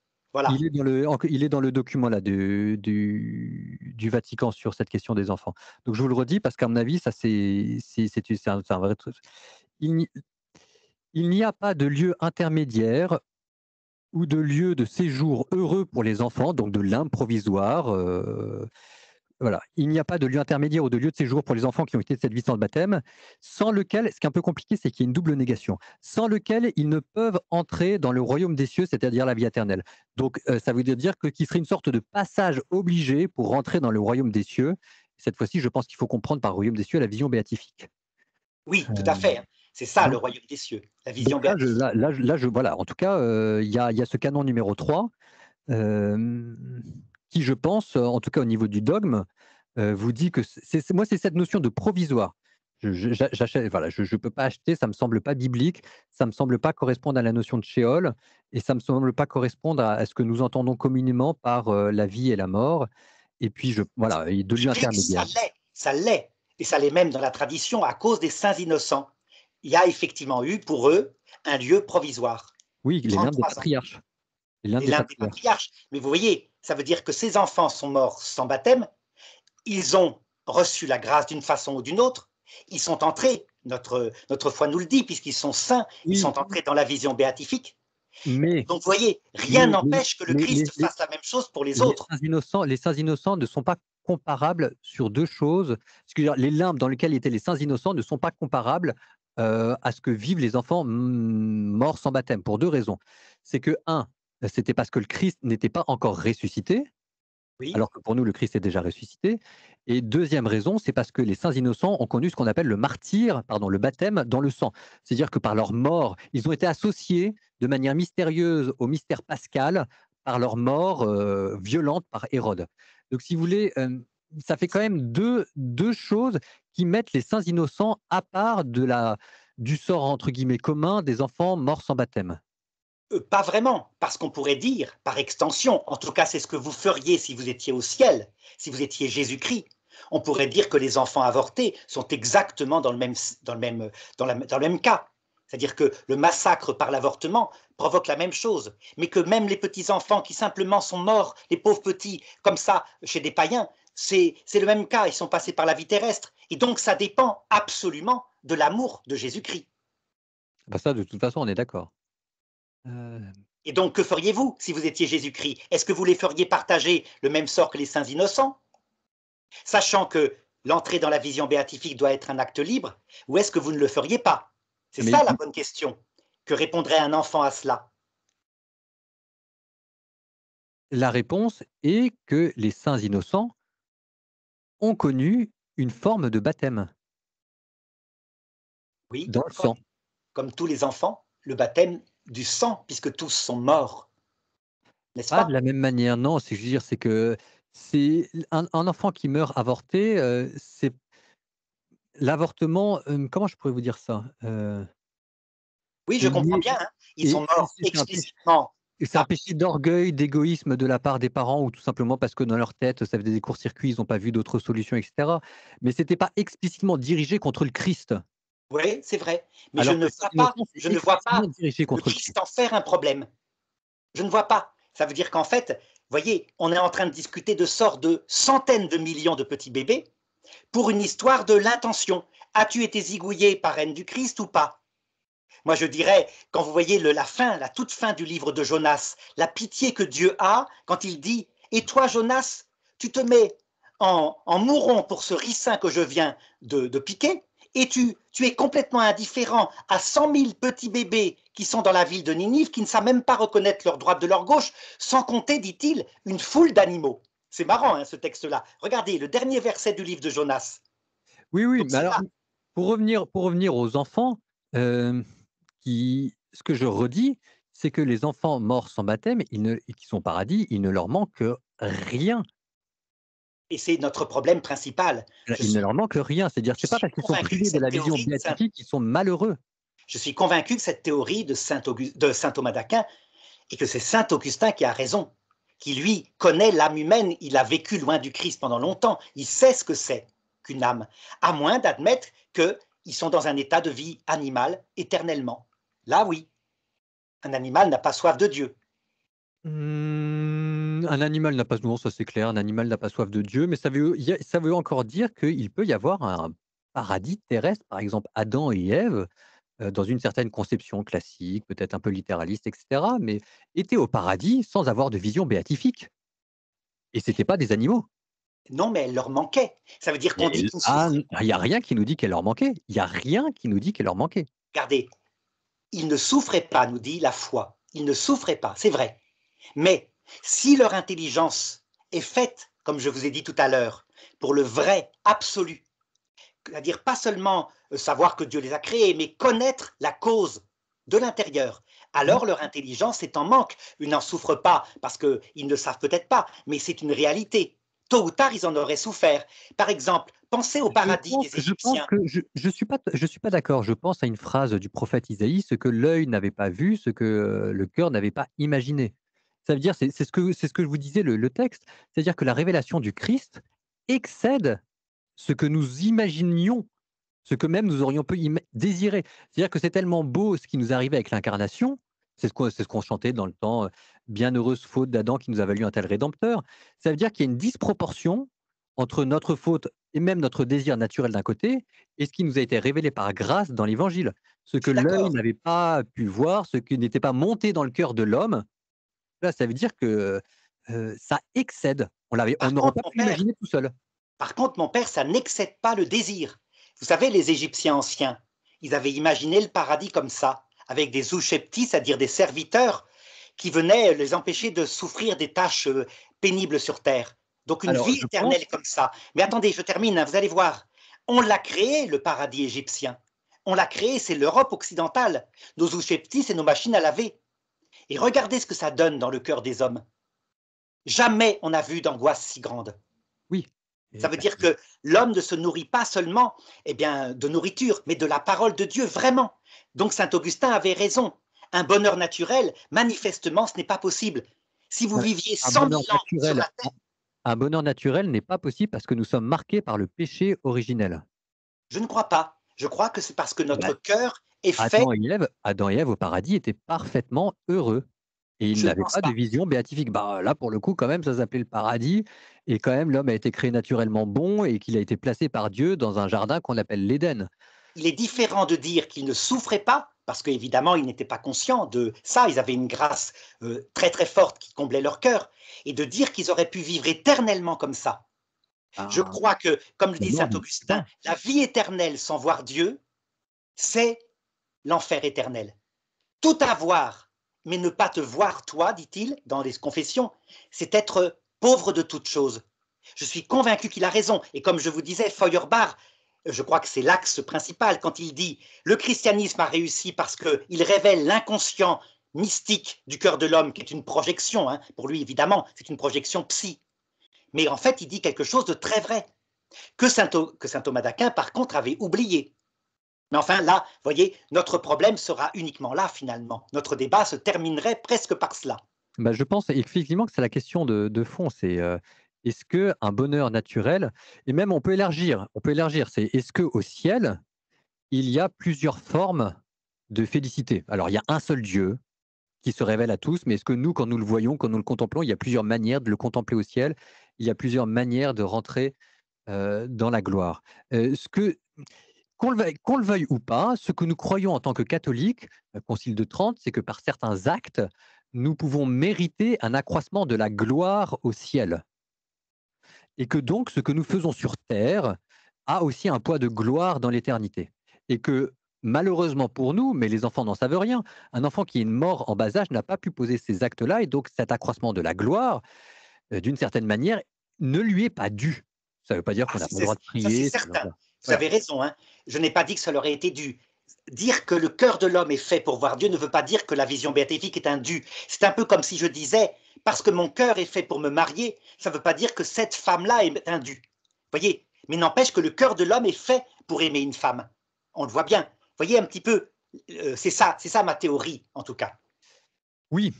Il, est dans le, il est dans le document là, du, du, Vatican sur cette question des enfants. Donc je vous le redis parce qu'à mon avis, ça c'est un, un, vrai truc. Il n'y a pas de lieu intermédiaire ou de lieu de séjour heureux pour les enfants, donc de l'improvisoire, euh, voilà, il n'y a pas de lieu intermédiaire ou de lieu de séjour pour les enfants qui ont été de cette vie sans baptême, sans lequel, ce qui est un peu compliqué, c'est qu'il y a une double négation, sans lequel ils ne peuvent entrer dans le royaume des cieux, c'est-à-dire la vie éternelle. Donc, euh, ça veut dire que qu'il serait une sorte de passage obligé pour rentrer dans le royaume des cieux. Cette fois-ci, je pense qu'il faut comprendre par royaume des cieux la vision béatifique. Oui, tout à fait. C'est ça le royaume des cieux, la vision là, je, là, là, je, voilà. En tout cas, euh, il y, a, y, a, ce canon numéro 3 euh, qui, je pense, en tout cas au niveau du dogme, euh, vous dit que c'est moi, c'est cette notion de provisoire. Je, voilà, je ne peux pas acheter, ça me semble pas biblique, ça me semble pas correspondre à la notion de shéol, et ça me semble pas correspondre à, ce que nous entendons communément par la vie et la mort. Et puis, je, voilà, de lieu intermédiaire. Ça l'est, ça l'est, et ça l'est même dans la tradition à cause des saints innocents il y a effectivement eu pour eux un lieu provisoire. Oui, les l'un des patriarches. L'un des, patriarches. Mais vous voyez, ça veut dire que ces enfants sont morts sans baptême, ils ont reçu la grâce d'une façon ou d'une autre, ils sont entrés, notre, notre foi nous le dit, puisqu'ils sont saints, ils sont entrés dans la vision béatifique. Mais, Donc vous voyez, rien n'empêche que le Christ fasse la même chose pour les, autres. Saints innocents, les saints innocents ne sont pas comparables sur deux choses. Les limbes dans lesquelles étaient les saints innocents ne sont pas comparables euh, à ce que vivent les enfants morts sans baptême, pour deux raisons. C'est que, un, c'était parce que le Christ n'était pas encore ressuscité, alors que pour nous, le Christ est déjà ressuscité. Et deuxième raison, c'est parce que les saints innocents ont connu ce qu'on appelle le martyr, pardon, le baptême dans le sang. C'est-à-dire que par leur mort, ils ont été associés de manière mystérieuse au mystère pascal par leur mort euh, violente par Hérode. Donc, si vous voulez, euh, ça fait quand même deux, deux choses qui mettent les saints innocents à part de la, du sort entre guillemets commun des enfants morts sans baptême euh, Pas vraiment, parce qu'on pourrait dire, par extension, en tout cas c'est ce que vous feriez si vous étiez au ciel, si vous étiez Jésus-Christ. On pourrait dire que les enfants avortés sont exactement dans le même, dans le même, dans le même cas. C'est-à-dire que le massacre par l'avortement provoque la même chose, mais que même les petits-enfants qui simplement sont morts, les pauvres petits, comme ça, chez des païens, c'est le même cas, ils sont passés par la vie terrestre. Et donc ça dépend absolument de l'amour de Jésus-Christ. Bah ça, de toute façon, on est d'accord. Euh. Et donc, que feriez-vous si vous étiez Jésus-Christ? Est-ce que vous les feriez partager le même sort que les saints innocents? Sachant que l'entrée dans la vision béatifique doit être un acte libre, ou est-ce que vous ne le feriez pas? C'est ça la bonne question. Que répondrait un enfant à cela? La réponse est que les saints innocents ont connu une forme de baptême. Oui, dans le sang. Comme tous les enfants, le baptême du sang, puisque tous sont morts. N'est-ce pas, de la même manière, non. C'est dire, c'est que c'est un, enfant qui meurt avorté, euh, c'est l'avortement. Euh, comment je pourrais vous dire ça euh, Oui, je comprends bien. Hein. Ils sont morts explicitement c'est un péché d'orgueil, d'égoïsme de la part des parents, ou tout simplement parce que dans leur tête, ça faisait des courts-circuits, ils n'ont pas vu d'autres solutions, etc. Mais ce n'était pas explicitement dirigé contre le Christ. Oui, c'est vrai. Mais je ne, vois pas, je ne vois pas le Christ en faire un problème. Je ne vois pas. Ça veut dire qu'en fait, voyez, on est en train de discuter de sortes de centaines de millions de petits bébés pour une histoire de l'intention. As-tu été zigouillé par reine du Christ ou pas? Moi, je dirais, quand vous voyez la fin, la toute fin du livre de Jonas, la pitié que Dieu a quand il dit Et toi, Jonas, tu te mets en, mourant pour ce ricin que je viens de, piquer, et tu, tu es complètement indifférent à cent mille petits bébés qui sont dans la ville de Ninive, qui ne savent même pas reconnaître leur droite de leur gauche, sans compter, dit-il, une foule d'animaux. C'est marrant, hein, ce texte-là. Regardez, le dernier verset du livre de Jonas. Oui, oui, mais alors, pour revenir, pour revenir aux enfants, euh, ce que je redis, c'est que les enfants morts sans baptême, ils ne, qui sont paradis, il ne leur manque rien. Et c'est notre problème principal. il ne leur manque rien. C'est-à-dire, c'est pas parce qu'ils sont privés de la vision béatifique qu'ils sont malheureux. Je suis convaincu que cette théorie de saint, de saint Thomas d'Aquin et que c'est saint Augustin qui a raison, qui lui connaît l'âme humaine. Il a vécu loin du Christ pendant longtemps. Il sait ce que c'est qu'une âme, à moins d'admettre qu'ils sont dans un état de vie animale éternellement. Là, oui. Un animal n'a pas soif de Dieu. Mmh, un animal n'a pas, non, ça c'est clair, un animal n'a pas soif de Dieu, mais ça veut, ça veut encore dire qu'il peut y avoir un paradis terrestre, par exemple Adam et Ève, euh, dans une certaine conception classique, peut-être un peu littéraliste, etc., mais étaient au paradis sans avoir de vision béatifique. Et ce n'étaient pas des animaux. Non, mais elle leur manquait. Ça veut dire qu'on dit Il n'y a rien qui nous dit qu'elle leur manquait. Il n'y a rien qui nous dit qu'elle leur manquait. Regardez, ils ne souffraient pas, nous dit la foi. Ils ne souffraient pas, c'est vrai. Mais si leur intelligence est faite, comme je vous ai dit tout à l'heure, pour le vrai absolu, c'est-à-dire pas seulement savoir que Dieu les a créés, mais connaître la cause de l'intérieur. Alors leur intelligence est en manque. Ils n'en souffrent pas parce qu'ils ne savent peut-être pas, mais c'est une réalité. Tôt ou tard, ils en auraient souffert. Par exemple, pensez au paradis des Égyptiens. Je, je, suis pas, je suis pas d'accord. Je pense à une phrase du prophète Isaïe ce que l'œil n'avait pas vu, ce que euh, le cœur n'avait pas imaginé. Ça veut dire, c'est ce que ce que je vous disais le, le texte, c'est-à-dire que la révélation du Christ excède ce que nous imaginions ce que même nous aurions pu désirer. C'est-à-dire que c'est tellement beau ce qui nous arrivait avec l'incarnation, c'est ce qu'on ce chantait dans le temps, bienheureuse faute d'Adam qui nous a valu un tel rédempteur. Ça veut dire qu'il y a une disproportion entre notre faute et même notre désir naturel d'un côté et ce qui nous a été révélé par grâce dans l'Évangile. Ce que l'œil n'avait pas pu voir, ce qui n'était pas monté dans le cœur de l'homme, là, ça veut dire que ça excède. On n'aurait pas pu imaginer tout seul. Par contre, mon père, ça n'excède pas le désir. Vous savez, les Égyptiens anciens, ils avaient imaginé le paradis comme ça, avec des oucheptis, c'est-à-dire des serviteurs, qui venaient les empêcher de souffrir des tâches euh, pénibles sur Terre. Donc une vie éternelle comme ça. Mais attendez, je termine, hein, vous allez voir. On l'a créé, le paradis égyptien. On l'a créé, c'est l'Europe occidentale. Nos oucheptis, c'est nos machines à laver. Et regardez ce que ça donne dans le cœur des hommes. Jamais on n'a vu d'angoisse si grande. Oui. Ça veut dire que l'homme ne se nourrit pas seulement eh bien, de nourriture, mais de la parole de Dieu, vraiment. Donc Saint Augustin avait raison. Un bonheur naturel, manifestement, ce n'est pas possible. Si vous viviez sans ans sur la terre, un bonheur naturel n'est pas possible parce que nous sommes marqués par le péché originel. Je ne crois pas. Je crois que c'est parce que notre bah, cœur est fait. Adam et Ève au paradis étaient parfaitement heureux. Et il n'avait pas, de vision béatifique. Bah, là, pour le coup, quand même, ça s'appelait le paradis. Et quand même, l'homme a été créé naturellement bon et qu'il a été placé par Dieu dans un jardin qu'on appelle l'Éden. Il est différent de dire qu'il ne souffrait pas, parce qu'évidemment, ils n'étaient pas conscients de ça. Ils avaient une grâce euh, très très forte qui comblait leur cœur. Et de dire qu'ils auraient pu vivre éternellement comme ça. Je ah. crois que, comme le dit Saint Augustin, la vie éternelle sans voir Dieu, c'est l'enfer éternel. Tout avoir mais ne pas te voir, toi, dit-il, dans les confessions, c'est être pauvre de toutes choses. Je suis convaincu qu'il a raison. Et comme je vous disais, Feuerbach, je crois que c'est l'axe principal quand il dit le christianisme a réussi parce qu'il révèle l'inconscient mystique du cœur de l'homme, qui est une projection. Hein. Pour lui, évidemment, c'est une projection psy. Mais en fait, il dit quelque chose de très vrai, que saint, Thomas d'Aquin, par contre, avait oublié. Mais enfin, là, voyez, notre problème sera uniquement là, finalement. Notre débat se terminerait presque par cela. Bah, je pense effectivement que c'est la question de, fond. C'est euh, est-ce que un bonheur naturel, et même on peut élargir, on peut élargir, c'est est-ce que au ciel, il y a plusieurs formes de félicité? Alors, il y a un seul Dieu qui se révèle à tous, mais est-ce que nous, quand nous le voyons, quand nous le contemplons, il y a plusieurs manières de le contempler au ciel, il y a plusieurs manières de rentrer euh, dans la gloire. Euh, ce que qu'on le, veuille, ou pas, ce que nous croyons en tant que catholiques, le Concile de Trente, c'est que par certains actes, nous pouvons mériter un accroissement de la gloire au ciel. Et que donc ce que nous faisons sur terre a aussi un poids de gloire dans l'éternité. Et que malheureusement pour nous, mais les enfants n'en savent rien, un enfant qui est mort en bas âge n'a pas pu poser ces actes-là, et donc cet accroissement de la gloire, euh, d'une certaine manière, ne lui est pas dû. Ça ne veut pas dire qu'on n'a pas le droit de prier. C'est certain. Vous avez raison. Hein. Je n'ai pas dit que ça leur aurait été dû. Dire que le cœur de l'homme est fait pour voir Dieu ne veut pas dire que la vision béatifique est un dû. C'est un peu comme si je disais, parce que mon cœur est fait pour me marier, ça ne veut pas dire que cette femme-là est dû. Voyez Mais n'empêche que le cœur de l'homme est fait pour aimer une femme. On le voit bien. Voyez un petit peu, euh, c'est ça, c'est ça ma théorie en tout cas. Oui.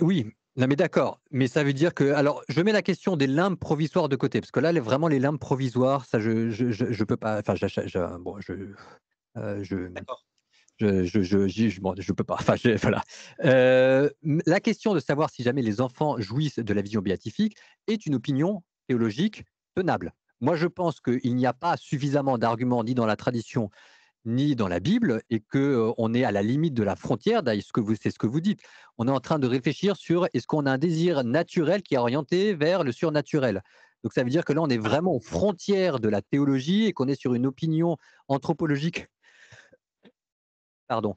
Oui, non, mais d'accord. Mais ça veut dire que. Alors, je mets la question des limbes provisoires de côté, parce que là, vraiment, les limbes provisoires, ça, je je, je, peux pas. Enfin, je, bon, je. Euh, je je, je, peux pas. <laughs> Enfin, voilà. Euh, la question de savoir si jamais les enfants jouissent de la vision béatifique est une opinion théologique tenable. Moi, je pense qu'il n'y a pas suffisamment d'arguments ni dans la tradition ni dans la Bible et que on est à la limite de la frontière. D'ailleurs, c'est ce que vous dites. On est en train de réfléchir sur est-ce qu'on a un désir naturel qui est orienté vers le surnaturel? Donc ça veut dire que là, on est vraiment aux frontières de la théologie et qu'on est sur une opinion anthropologique Pardon,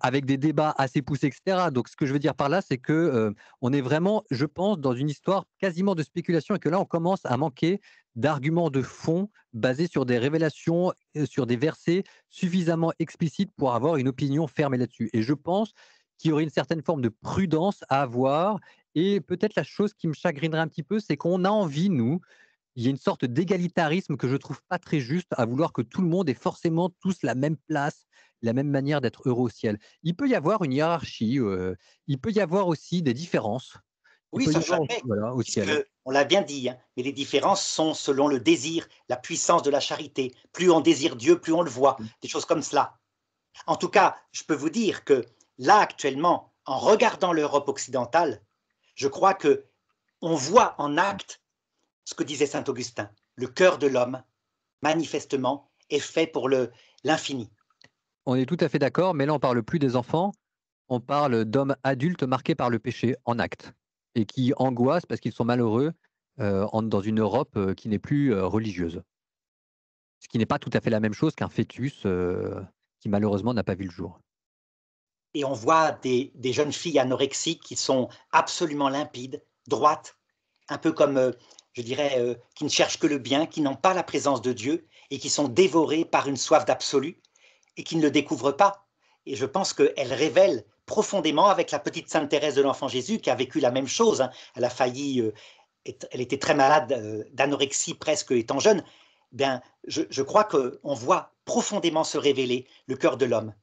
avec des débats assez poussés et cetera. Donc ce que je veux dire par là, c'est que, on est vraiment, je pense, dans une histoire quasiment de spéculation et que là, on commence à manquer d'arguments de fond basés sur des révélations, sur des versets suffisamment explicites pour avoir une opinion fermée là-dessus et je pense qu'il y aurait une certaine forme de prudence à avoir et peut-être la chose qui me chagrinerait un petit peu, c'est qu'on a envie, nous, il y a une sorte d'égalitarisme que je trouve pas très juste à vouloir que tout le monde ait forcément tous la même place, la même manière d'être heureux au ciel. Il peut y avoir une hiérarchie, il peut y avoir aussi des différences. Il Oui, ça jamais, voilà, au puisque ciel. on l'a bien dit, hein, mais les différences sont selon le désir, la puissance de la charité. Plus on désire Dieu, plus on le voit, Mmh. des choses comme cela. En tout cas, je peux vous dire que là, actuellement, en regardant l'Europe occidentale, je crois que on voit en acte ce que disait saint Augustin. Le cœur de l'homme, manifestement, est fait pour l'infini. On est tout à fait d'accord, mais là, on parle plus des enfants, on parle d'hommes adultes marqués par le péché en acte et qui angoissent parce qu'ils sont malheureux, heu, en dans une Europe, heu, qui n'est plus, heu, religieuse. Ce qui n'est pas tout à fait la même chose qu'un fœtus, qui malheureusement n'a pas vu le jour. Et on voit des, jeunes filles anorexiques qui sont absolument limpides, droites, un peu comme, euh, je dirais, euh, qui ne cherchent que le bien, qui n'ont pas la présence de Dieu et qui sont dévorées par une soif d'absolu et qui ne le découvrent pas. Et je pense qu'elles révèlent profondément avec la petite Sainte Thérèse de l'Enfant Jésus qui a vécu la même chose. hein. Elle a failli, euh, être- elle était très malade euh, d'anorexie presque étant jeune. Bien, je, je crois qu'on voit profondément se révéler le cœur de l'homme.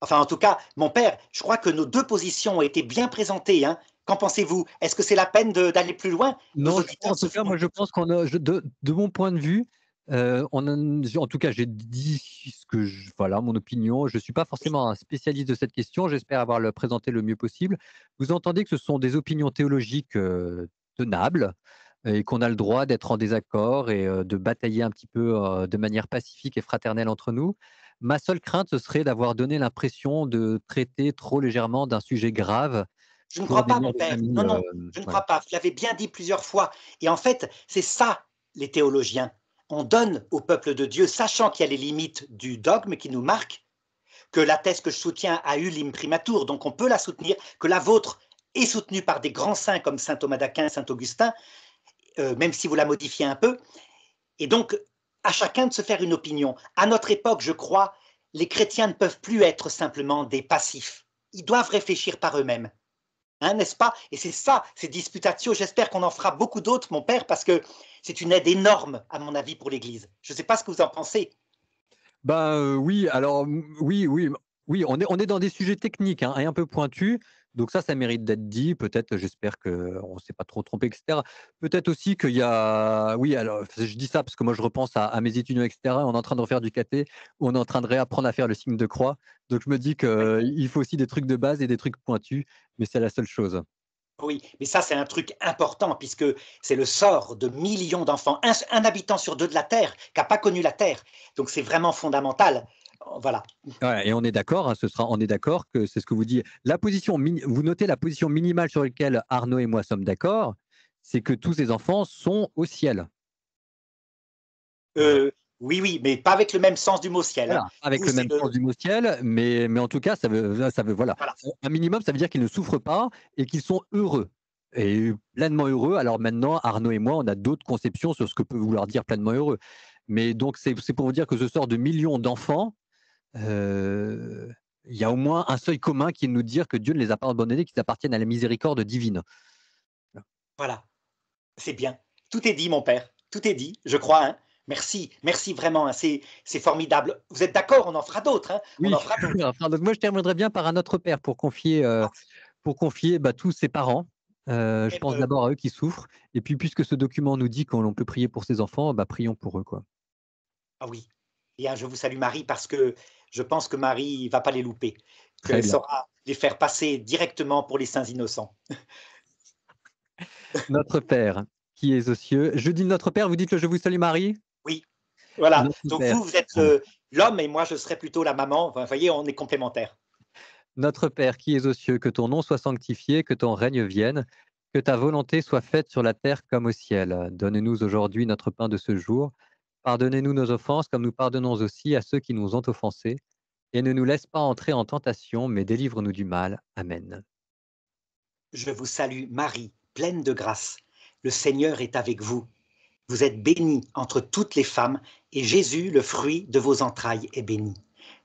Enfin, en tout cas, mon père, je crois que nos deux positions ont été bien présentées. hein. Qu'en pensez-vous? Est-ce que c'est la peine d'aller plus loin? Non, en tout cas, moi, je pense qu'on a je de de mon point de vue, on en en tout cas, j'ai dit ce que je voilà, mon opinion. Je ne suis pas forcément un spécialiste de cette question. J'espère avoir le présenté le mieux possible. Vous entendez que ce sont des opinions théologiques, tenables et qu'on a le droit d'être en désaccord et de batailler un petit peu, de manière pacifique et fraternelle entre nous. Ma seule crainte, ce serait d'avoir donné l'impression de traiter trop légèrement d'un sujet grave je ne crois pas, mon père. Non, non, hem, je ne crois pas. Vous l'avez bien dit plusieurs fois. Et en fait, c'est ça, les théologiens. On donne au peuple de Dieu, sachant qu'il y a les limites du dogme qui nous marquent, que la thèse que je soutiens a eu l'imprimatur, donc on peut la soutenir, que la vôtre est soutenue par des grands saints comme saint Thomas d'Aquin, saint Augustin, euh, même si vous la modifiez un peu. Et donc, à chacun de se faire une opinion. À notre époque, je crois, les chrétiens ne peuvent plus être simplement des passifs. Ils doivent réfléchir par eux-mêmes. Hein, n'est-ce pas? Et c'est ça, ces disputatio. J'espère qu'on en fera beaucoup d'autres, mon père, parce que c'est une aide énorme, à mon avis, pour l'Église. Je ne sais pas ce que vous en pensez. Bah, heu, oui, alors, oui, oui, oui, on est on est dans des sujets techniques, hein et un peu pointus, donc ça, ça mérite d'être dit. Peut-être, j'espère qu'on ne s'est pas trop trompé et cetera. Peut-être aussi qu'il y a oui, alors, je dis ça parce que moi, je repense à à mes étudiants et cetera. On est en train de refaire du caté, on est en train de réapprendre à faire le signe de croix, donc je me dis qu'il faut aussi des trucs de base et des trucs pointus, mais c'est la seule chose. Oui. mais ça, c'est un truc important, puisque c'est le sort de millions d'enfants, un, un habitant sur deux de la Terre qui n'a pas connu la Terre. Donc, c'est vraiment fondamental. Voilà. Ouais et on est d'accord, hein, ce sera on est d'accord que c'est ce que vous dites. La position vous notez la position minimale sur laquelle Arnaud et moi sommes d'accord, c'est que tous ces enfants sont au ciel. Euh, oui, oui, mais pas avec le même sens du mot ciel. hein. Voilà, avec Vous, le même sens du mot ciel, mais mais en tout cas, ça veut ça veut voilà, Voilà. un minimum, ça veut dire qu'ils ne souffrent pas et qu'ils sont heureux et pleinement heureux. Alors maintenant, Arnaud et moi, on a d'autres conceptions sur ce que peut vouloir dire pleinement heureux. Mais donc c'est pour vous dire que ce sort de millions d'enfants, heu, il y a au moins un seuil commun qui est de nous dire que Dieu ne les a pas abandonnés, qu'ils appartiennent à la miséricorde divine. Voilà. C'est bien. Tout est dit, mon père. Tout est dit, je crois. hein. Merci, merci vraiment. hein. C'est formidable. Vous êtes d'accord On en fera d'autres. hein? Oui, <laughs> moi je terminerais bien par un autre père pour confier, heu, Ah, pour confier, bah, tous ses parents. Heu, je pense ben, d'abord à eux qui souffrent et puis puisque ce document nous dit qu'on peut prier pour ses enfants, bah, prions pour eux, quoi. ah oui. Et hein, je vous salue, Marie, parce que je pense que Marie ne va pas les louper, bien. saura les faire passer directement pour les saints innocents. <laughs> Notre Père qui es aux cieux je dis notre Père, vous dites le Je vous salue Marie? Oui, voilà. Donc vous, vous êtes l'homme et moi, je serai plutôt la maman. Enfin, vous voyez, on est complémentaires. Notre Père qui es aux cieux, que ton nom soit sanctifié, que ton règne vienne, que ta volonté soit faite sur la terre comme au ciel. Donne-nous aujourd'hui notre pain de ce jour. Pardonnez-nous nos offenses comme nous pardonnons aussi à ceux qui nous ont offensés et ne nous laisse pas entrer en tentation, mais délivre-nous du mal. Amen. Je vous salue Marie, pleine de grâce. Le Seigneur est avec vous. Vous êtes bénie entre toutes les femmes, et Jésus, le fruit de vos entrailles, est béni.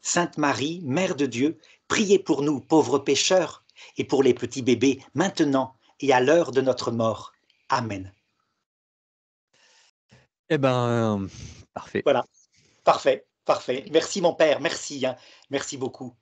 Sainte Marie, Mère de Dieu, priez pour nous, pauvres pécheurs, et pour les petits bébés, maintenant et à l'heure de notre mort. Amen. Eh ben, parfait. Voilà, parfait, parfait. Merci mon Père, merci, hein. merci beaucoup.